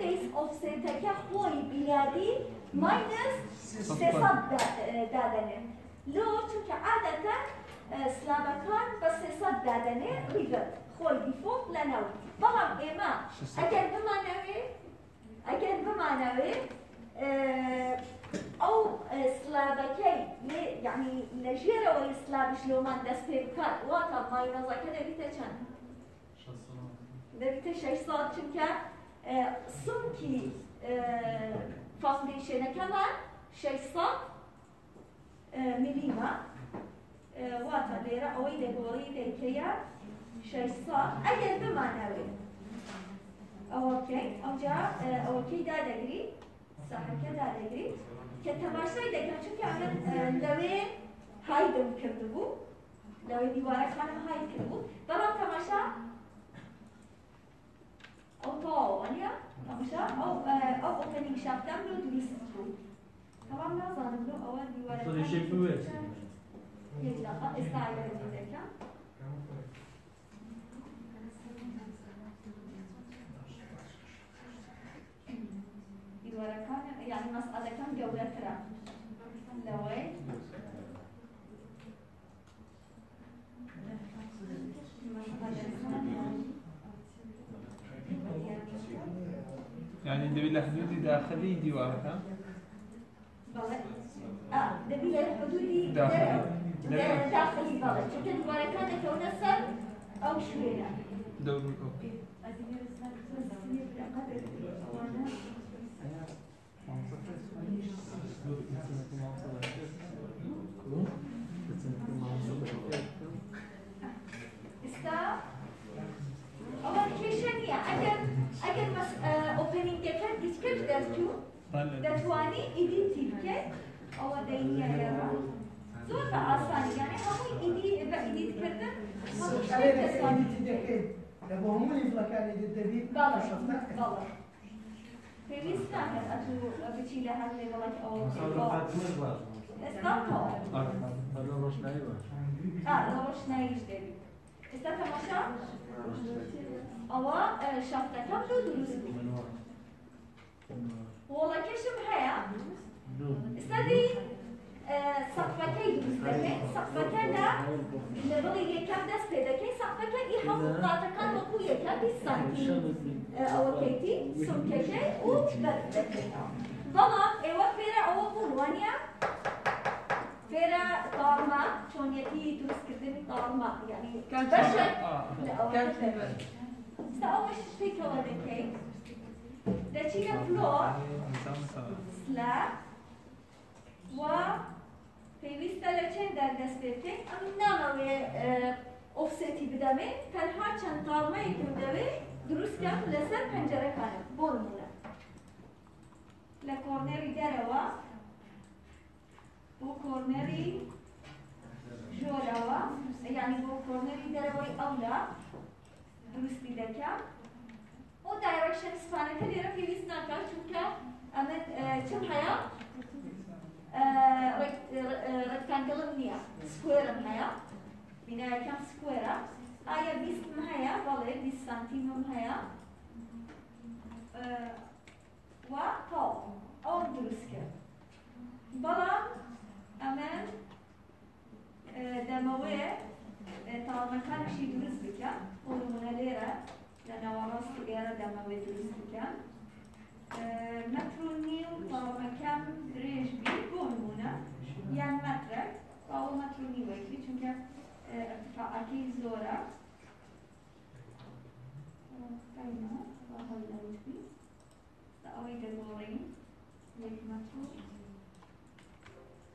base of sinteke hoy biladi minus sesat دادنه. لو چون که عادتا سلابەکان بە سێسەد دادەنێ ڕیگەت خۆی دیفۆت لەناو بەڵام ئێمە ئەگەر بمانەوێ ئەگەر او ئەو سلابەکەی یعنی لەژێرەوەی slab ش لۆمان دەست پێ بکات واتە مایۆزەکە دەبیتە چەند دەبیتە 6 چون که سمکی foundation ەکەمان شەش ساڵ میلیمە واتە لێرە ئەوەی لەگۆڕی دەیکەیە شەش ساڵ ئەگەر بمانەوێت ئەوە بکەین ئەوجا ئەوەکەی دادەگری ساحەکە دادەگری کە تەماشای دەکەن چونکە من لەوێ هایدم کردبوو لەوەی دیوارەکانم های کردبوو بەڵام تەماشا ئەو تەواوە تەماشا ئەو ئەو ئۆپەنینگ شافتان بۆ دروست بوو تەمام نازانم لۆ ئەوە خودی شێک بوێت دیوارەکان یەک دقیقە ئێستا ئاگەری دەکەم دیوارەکان یعنی مەسئلەکان گەورەترە لەوەی يعني دبي لحدود داخلي ديوارها بەڵێ دەبی لە حدودی داخلي. داخلی بەڵێ چونکە Communication, yeah. I can, I can mas, uh, opening tekrar discuss that too. Datvani idi tilke ama değil yara. Zor da asan yani ama idi ve idi tilkeden hamu şirket sanki. Evet, idi tilke. Ve e, bu hamu iflakan idi dedi. Balır, balır. Pevista her atı biçiyle hazle balak o. Sadakatımız var. Estağfurullah. Pardon, roşnayı var. Ha, roşnayı işte. Estağfurullah. ئەوە شافتەکەم لۆ دروست وڵەکەشم هەیە ئێستا دی سەقفەکەی دروست دەکەین سەقفەکە لە لەبڵی یەکەم دەست پێ دەکەین سەقفەکە ئی هەموو قاتەکان وەکو یەکە بیست سانتی ئەوەکەیتی سمکەکەی و بەر دەکەینەوە بەڵام ئێوە فێرە ئەوە بوون وانە فێرە تاڕما چۆنیەتی دروستکردنی تاڕما یعنی بەشێک لە ئەوە Stau është pikëllë dhe kejtë. Dhe që në florë, slab, و پیویست لچن در دست ام نموی افسیتی بدمه تنها چند تالمه ای کردوی درست کم لسر پنجره کنم بون بونه لکورنری دره و بو کورنری جوره و یعنی بو کورنری دره و اولا دروستی دەکەم و دایرکشن سپانەکە لێرە پێویست ناکات چونکە ئەمە چم هەیە ڕێکتانگەڵم نییە سکوێرم هەیە بینایەکەم سکوێرە ئایا بیستم هەیە بەڵێ بیست سانتیمم هەیە و تاو ئەوم دروست کرد بەڵام Talmaklar și drâzbica, o lunelera, la navarostul era de amave drâzbica, مترونیو با مکم رنج بی گلمونه یعن مترک با او مترونی وکی چون که ارتفاعاتی زوره قینا و حال نمیتبی دا اوی دزورین یک مترو.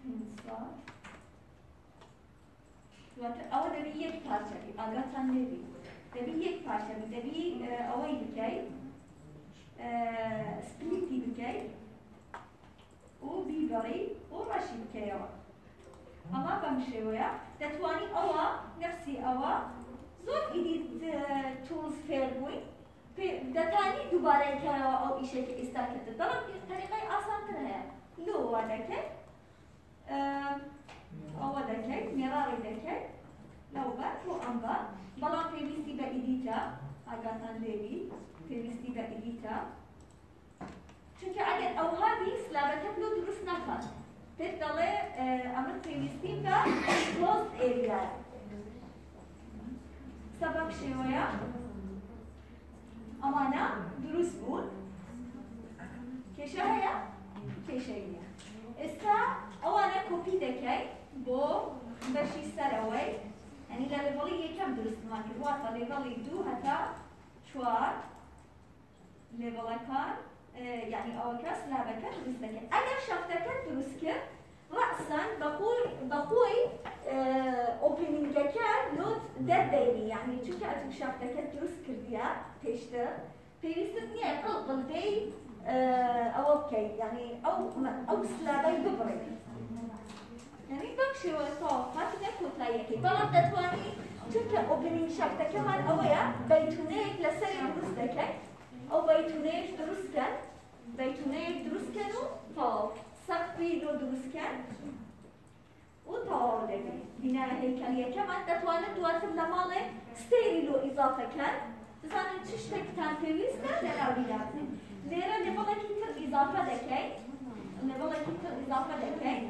انصار مەترونی وەیبی چونکە ارتفاعەکەی زۆرە ئەوەی دەگۆڕین یەک مەتر دواتر ئەوە دەبی یەک پارچەبی ئاگاتان لێبی دەبی یەک پارچەبی دەبی ئەوەی بکەیت سپلیتی بکەیت و بیبەڕی و ڕەشی بکەیەوە ئەمە بەم شێوەیە دەتوانی ئەوە نفسی ئەوە زۆر ئیدیت تولز فێر بووی دەتانی دووبارەیەکەوە ئەو ئیشێکی ئێستا کرد بەڵام طریقی ئاسانتر هەیە لۆوا دەکەیت ئەوە دەکەیت مێڕاڕی دەکەیت لەوبەر و ئەمبەر بەڵام پێویستی بە ئیدیتە ئاگاتان لێوی پێویستی بە ئیدیتە چونکە ئەگەر ئەوها بی سلابەکە بلو دروست نەکات پێت دەڵێ ئەمە پێویستی بە کلۆز ئێریا سەبەب شێوەیە ئەوانە دروست بوون کێشە هەیە کێشەی نییە ئێستا ئەوانە کۆپی دەکەیت بۆ بەشی سەرەوەی. ئەنی لە لێڤڵی یەکەم دروستمان کرد واتە لێڤڵی دوو هەتا چوار لێڤڵەکان یعنی ئەوەکە سلابەکە دروست دەکەن ئەگەر شەفتەکە دروست کرد رأسا بقول بقول اوبننگەکە نوت دەردەینی. یعنی چونکە ئەتو شەفتەکە دروست کردیا پێشتر. پێویستت نییە قڵ قڵدەی ئەوە بکەیت یعنی ئەو ئەو سلابەی ببڕێت Nemigbakšil je to, pač nekutna je, ki to nam da to ni, čutka oblinšak, tako man, ovo ja, bajtunejek laserjem rusdeke, o bajtunejek drusken, bajtunejek druskenu, to, sak pido drusken, وطالب بناء هيكلية كمان تتوانا دوات اللمالة ستيريلو إضافة كان زمان تشتك de نادر أوليات ليرا نبالا كتر إضافة دكي نبالا كتر إضافة دكي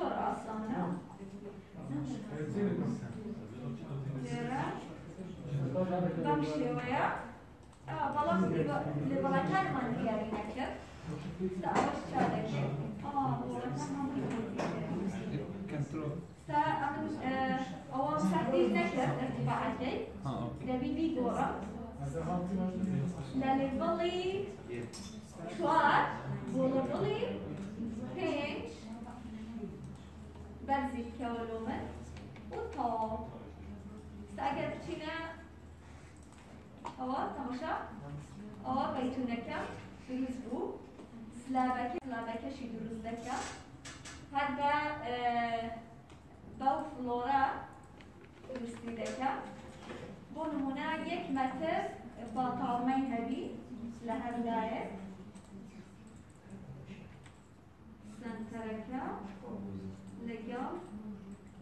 var aslında. sonra sonra Gamşlevaya Balak Lebalakar mı diğer inekler? Sta aşağıdaki Aa, Balakar mı diğer Sta anım Avam sahte inekler irtifaatı Dabili gora Lalibali Şuar Bolabali Pinç بعضی کالومت و تا اگر چینا اوه تماشا؟ اوه بیتونکم دروز بو. سلابکه سلابکشی دروز دکم با باو فلورا درستی دکم بو نمونه یک متر با طالمه هبی. لهر دایه سنترکم legal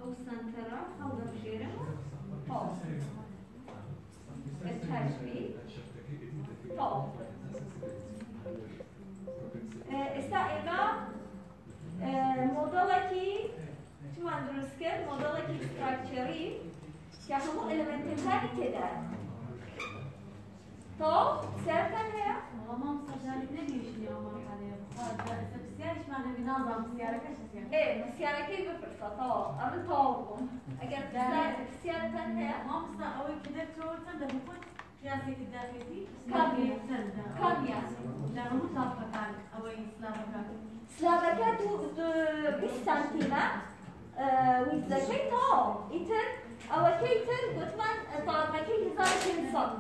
ao Santará, ao Gageira, Pó. Estajmi, Pó. Está ega مدل کی تو من درست کرد مدل کی استراکچری که همون المنت هایی که در تو سرتن هیا مامان سجانی نبي نظام بسيارك ايش ئێ پرسیارەکەی بپرسە تەواو ئەمن تەواو بووم ئەگەر پرسیارتان هەیە ما مصدق أول كده تقول تندم بكون قياسك الداخلي كامية. تندم کامیان لا مو طابقة كان أو إسلام كان سلابەکە دوو بیست سانتیمە ویزەکەی تەواو ئیتر ئەوەکەی تر گوتمان تاڵمەکەی هزار پێنسەد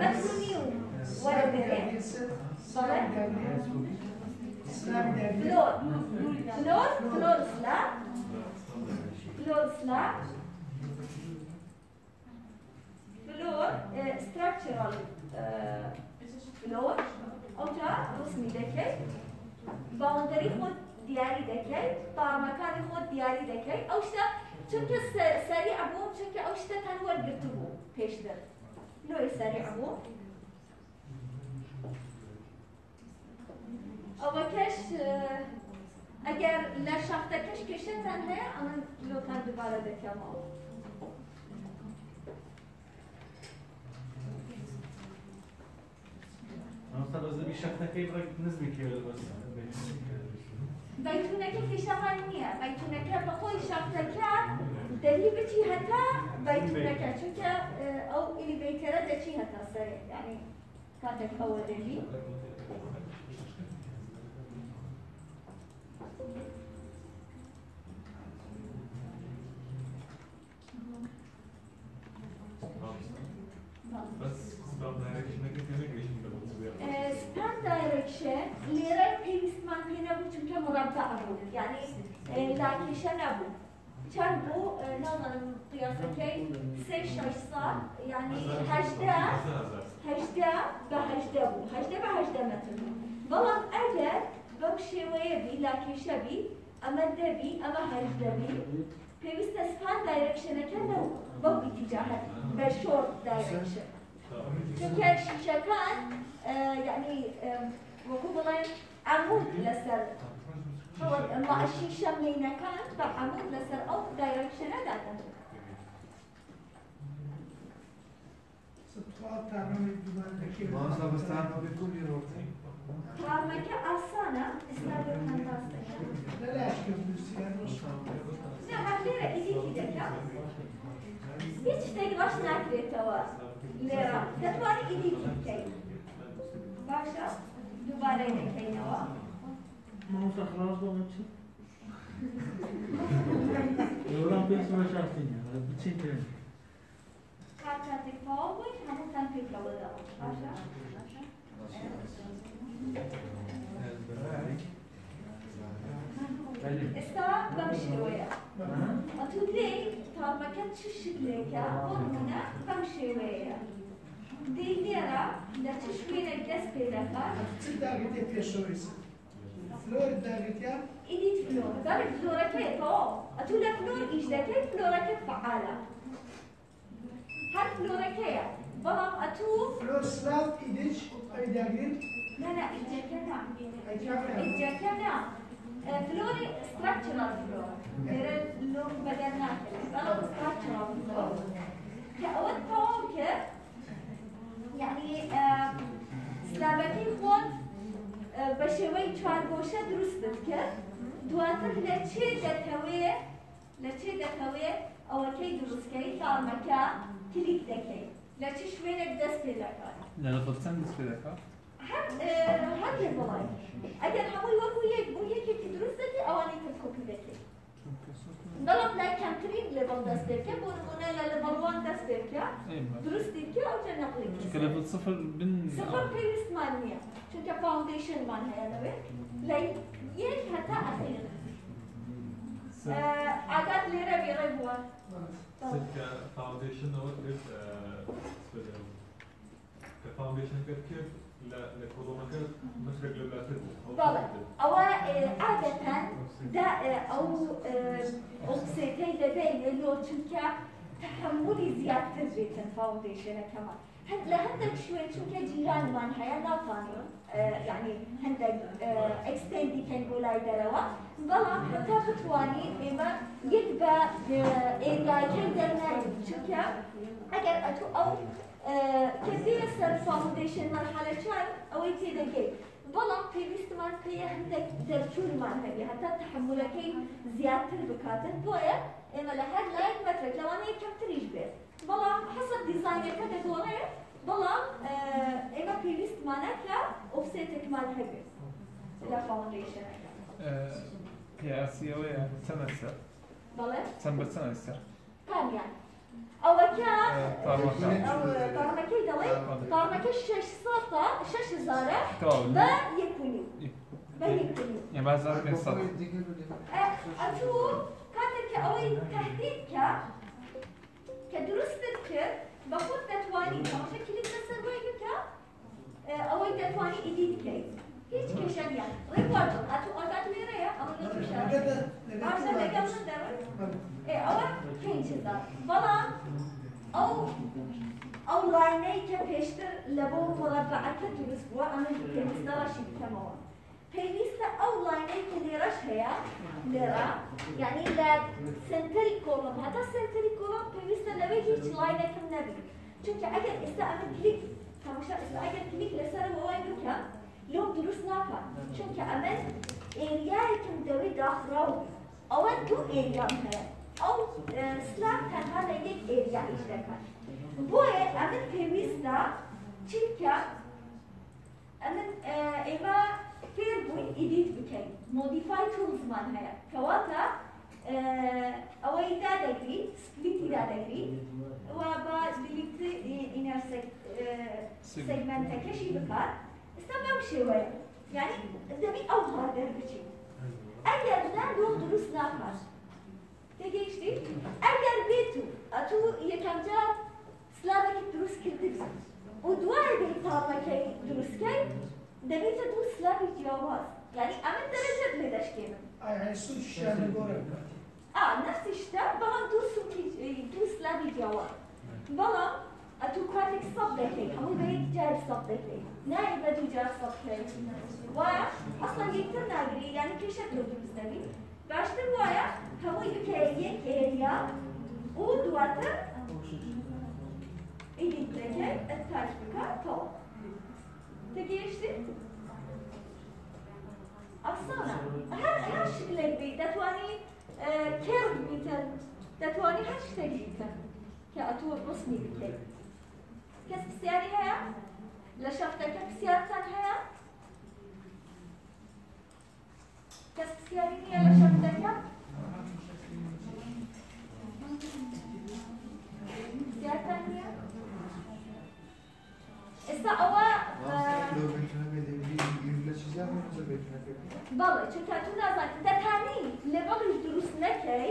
مەترونی و وەرە بێرێ فلور فلور فلور سلاب فلور سلاب فلور ستراكچرال فلور ئەوجا ڕسمی دەکەیت باوەندەری خۆت دیاری دەکەیت بارمەکانی خۆت دیاری دەکەیت ئەو شتە چونکە سەری ئەبوو چونکە ئەو شتەکان وەرگرت بوو پێشتر لۆی سەری ئەبوو آواکش اگر لشاختکش کشه تنه اما لطفا دوباره بکم Осталось замещать такие низмики بیتونکه که شغل نیه بیتونکه به خود که دلی بچی هتا که چون که او ایلی بیتره ده چی هتا سره یعنی کاتک خواه دلی Spam direction lera previous bu çünkü murabba abu yani e, lakişen abu. Çar bu e, ne olanın kıyasakay yani hacda hacda ve hacda bu hacda ve hacda metin. Balan eğer بە هەشدا مەتر بوو بەڵام ئەگەر بەم شێوەیە بی لاکێشە بی ئەمە دەبی ئەمە هەشدا بی پێویستە سپان دایرکشنەکە لەو بەو ئیتیجاهەت بە شۆرت دایرکشن چونکە شیشەکان یعنی وەکو بڵێن عمود لەسەر ما شیشە مینەکان بە عمود لەسەر ئەو دایرکشنە دادەن سوال تارنامه دوباره دکیه Mağaza bastane abi kuli roti. تارمەکە ئاسانە ئێستا فانتاستیکە لا لا اشكال بالسيارة نه هەفتەیە ئیدیتی دەکەم هیچ شتێک باش ناکرێتەوە لێرە دەتوانێت ئیدیتی بکەیت باشە دووبارەی دەکەینەوە Mausa خلاص بۆ چی؟ ئێوەڵام پێچمە شاستینە بچین تێن کات کاتێک تەواو بوویت هەمووتان پێکەوە دەڵێن باشە ئێستا بەم شێوەیە ئەتو دێ تاڵمەکە چ شکلێکە بۆ نمونە بەم شێوەیە دێ لێرە لە چ شوێنێک دەست پێ دەکات چه داغتي في الشويس فلور داغتيا ئیدیت فلۆر بەڵێ فلۆرەکەی تەواو ئەتو لە فلۆر ئیش دەکەی فلۆرەکە فعالە هەر فلۆرەکەیە بەڵام ئەتو فلور سلاف ايديش اي داغين لا لا ئیجەکە نا اي كافي ئیجەکە نا فلۆری ستراکچرال فلۆر لێرە لۆم بەدەر ناکرێت بەڵام ستراکچرال فلۆر کە ئەوە تەواو کرد یعنی سلابەکەی خۆن بە شێوەی چوارگۆشە دروستت کرد دواتر لە چێ دەکەوێ لە چێ دەکەوێ ئەوەکەی دروستکەی تاڵمەکە click دەکەیت لە چ شوێنێک دەست پێ دەکات لە level چەند دەست پێ دەکات هەر هەر لێ بڵێ ئەگەر هەمووی وەکو یەک بوو یەکێکی دروست دەکەی ئەوانەی کە copy دەکەیت بەڵام لای کەمترین level دەست پێ بکە بۆ نمونە لە level one دەست پێ بکە درستی بکە ئەو جە نەقلی سفر پێویستمان نییە چونکە foundation مان هەیە لەوێ لە یەک هەتا ئەخیر ئاگات لێرە بێڕێ بووە کە foundation ەوە کرد کە foundation ەکەت کرد لە column ەکە مەترێک لەلاتر بوو بەڵێ ئەوە ئاگەتەن دا ئەو ئۆکسێتەی دەدەین لۆ چونکە تحملی زیاتر بێتن foundation ەکەمان لە هەندێک شوێن چونکە جیرانمان هەیە ناتوانین یعنی هەندێک extend ی کەن بۆ لای دەرەوە بەڵام هەتا بتوانین ئێمە یەک بە area کەی دەرناین چونکە ئەو کەسێ سەر foundation مەرحەلە چند ئەوەی تێدەگەیت بەڵام پێویستمان پێیە هەندێک دەرچوونمان هەبێ هەتا تحملەکەی زیاتر بکاتن بۆیە ئێمە لە هەر لایەک مەترێک لەوانەیە کەمتریش بێت بەڵام حەسب design ەکە دەگۆڕێ بەڵام ئێمە پێویستمانە کە ئۆفسێتێکمان هەبێت لە فاوندیشنەکە پیاسیەوەیە چەندە سەر بەڵێ چەند بە چەندە سەر کامیان ئەوەکە تاڕمەکەی دەڵێ تاڕمەکە شش سەتا شش هزارە بە یەک و نیو بە یەک و نیو یە بازار پێ سەد ئەتوو کاتێک کە ئەوەی تهدید کە کە دروستت کرد بە خۆت دەتوانی تەماشا کلیک لەسەر بۆی بکە ئەوەی دەتوانی ئیدی بکەیت هیچ کێشەنیان ڕێکواتۆ ئەتوو ئاگات لێرەیە ئەوە نەتوشە باشە لەگەڵ من دەڕێت ئەوە پێنج هزار بەڵام ئەو ئەو لاینەی کە پێشتر لە بۆ مەڵەبعەکە دروست بووە ئەمە پێویستە باشی بکەمەوە پێویستە ئەو لاینەی کە لێرەش هەیە لێرە یعنی لە سنتەری کۆڵم هەتا سنتەری کۆڵم پێویستە لەوێ هیچ لاینەکەم نەبی چونکە ئەگەر ئێستا ئەمە کلیک تەماشا ئێستا ئەگەر کلیک لەسەر وای بکە لۆم دروست ناکات چونکە ئەمە ئێریایەکم دەوێت داخراو ئەوە دوو ئێریام هەیە ئەو سلاک تەنها لە یەک ئێریا ئیش دەکات بۆیە ئەمن پێویستە چی بکە ئەمن ئێمە فێر بووین ئیدیت بکەین مۆدیفای تولزمان هەیە کەواتە ئەوەی دادەگری سپلیتی دادەگری و بە دیلیت ئینەر سگمنتەکەشی بکات ئێستا بەم شێوەیە یعنی دەبی ئەو هاردەر بچین ئەگەر نه دۆ دروست ناکات تێگەیشتی ئەگەر بێت و ئەتوو یەکەم جار سلابێکی دروست کردی و دوای بێ تاڵەکەی دروستکەی دەبێتە دوو سلابی جیاواز یعنی ئەمە دەرەجەت لێ دەشکێنم يعني سوش شامل قرب آه نفس الشيء بلان دو سوكي دو autocratic subletting ama gayri ticari subletting. Nerede ticaret subletting? Wire aslında yekten dergiri yani keşfet gördüğümüz nevi. Başta bu aya kamu ülkeye geriya o duvarda ilgindeki et tatbika to. Peki işte aslında her her şekilde detwani kerb biten detwani her şekilde biten ki atı basmıyor ki. پرسیاری هەیە لە شەفتەکە پرسیارتان هەیە کەس پرسیاری نییە لە شەفتەکە پرسیارتان نییە ئێستا ئەوە لو بيتنا بدي يبلا چیزا هم بيتنا بەڵێ چونکە تو نازانیت دەتانی لەگەڵش دروست نەکەی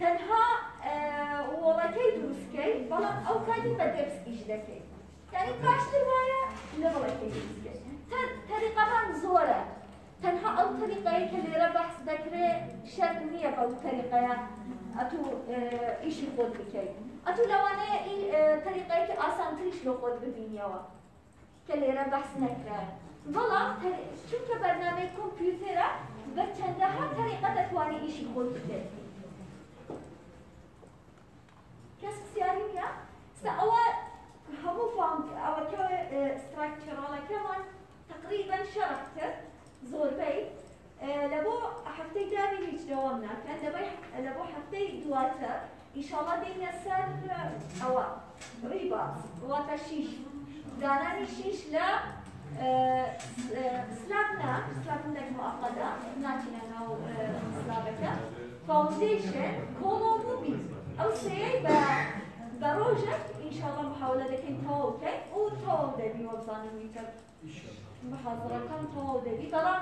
تەنها وڵەکەی دروستکەی بەڵام ئەو کاتی بە دەرس ئیش دەکەی. یعنی باشتر وایە لەگەڵەکەی دروستکەی تەریقەمان زۆرە. تەنها ئەو تەریقەیە کە لێرە بەحس دەکرێت شەرت نییە بەو تەریقەیە. ئەتوو ئیشی خۆت بکەیت. ئەتوو لەوانەیە تەریقەیەکی ئاسانتریش لە خۆت ببینیەوە کە لێرە بەحس نەکرا. بەڵام چونکە بەرنامەی کۆمپیوتەرە بە چەندەها تەریقە دەتوانێت ئیشی خۆت بکەیت. پرسیاری نییە ستا ئەوە هەموو فام ئەوەکە ستراکچرالەکەمان تقریبا شەرح کرد زۆربەی لە بۆ هەفتەی داوی هیچ دەوام ناکەن لە بۆ هەفتەی دواتر ئیشاڵا دێنە سەر ئەوە ڕیباس واتە شیش. دانانی شیش لە سلابنا سلابنك مؤقتة ناتنا ناو سلابك فاونديشن كولوموبي أو سيء بروجة إن شاء الله محاولة لكن تو كي و تو دبي وبزان ويتر محاضرة كان تو دبي. طبعا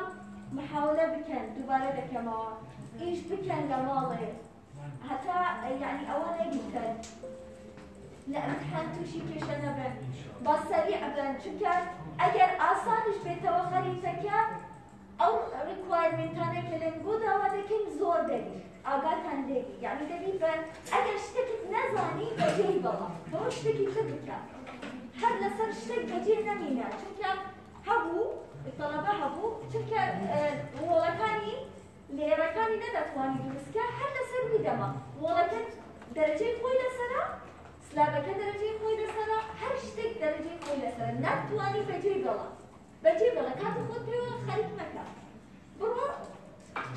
محاولة بكن دوباره دكما إيش بكن لمالي حتى يعني أولا يمكن. لا امتحان توشي كيشنا بن. بس سريع بن. ئاسانش بێتەوە خەریتەکە ئەو ریکوایرمنتانە کە لەم بۆ داوا دەکەین زۆر دەبی ئاگاتان دێبی یعنی دەبی بە ئەگەر شتێکت نەزانی بەجێی بەڵام بەوە شتێکی تر بکە هەر لەسەر شتێک بەجێ نەمینە چونکە هەبوو تەڵەبە هەبوو چونکە وڵەکانی لێرەکانی نەدەتوانی دروستکە هەر لەسەر میدەمە وڵەکەت دەرەجەی خۆی لەسەرە سلابەکە دەرەجەی خۆی لەسەرە هەر شتێک دەرەجەی خۆی لەسەرە ناتوانی بەجێ بڵە بەجێ بڵە کاتە خۆت پێوە خەریک مەکە بڕۆ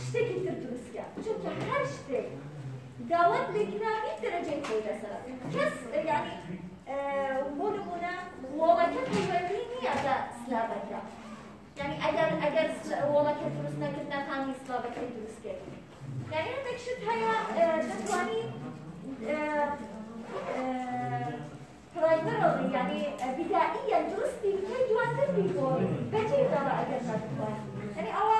شتێکی تر دروستکە چونکە هەر شتێک داوت لێکناوی دەرەجەی خۆی لەسەرە کەس یعنی بۆ نمونە وڵەکە پەیوەندی نییە بە سلابەکە یعنی ئەگەر ئەگەر وڵەکە دروست نەکرد ناتانی سلابەکەی دروستکرد یعنی هەندێک شت هەیە دەتوانی برايمري يعني بدائيا درستي كي دواتر بيقول بجي ترى أجل ما يعني أو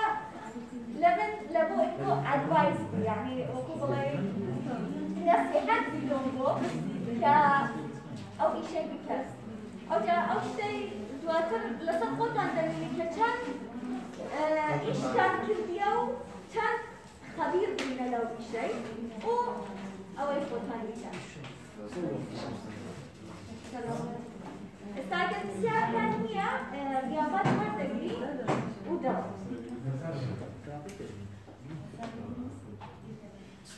لبو إنه ادفايس يعني وكوبلي نصيحات بيدونغو ك أو شيء بكس أو جا أو شيء دواتر لسقوط عندنا كان إيش كان كرديو كان خبير بينا لو شيء. و أو يفوتان بينا استعجل الساعة الثانية رياضات مردقي ودرس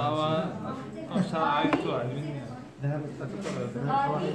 والله ئەو شاعتوە ذهب ئاوی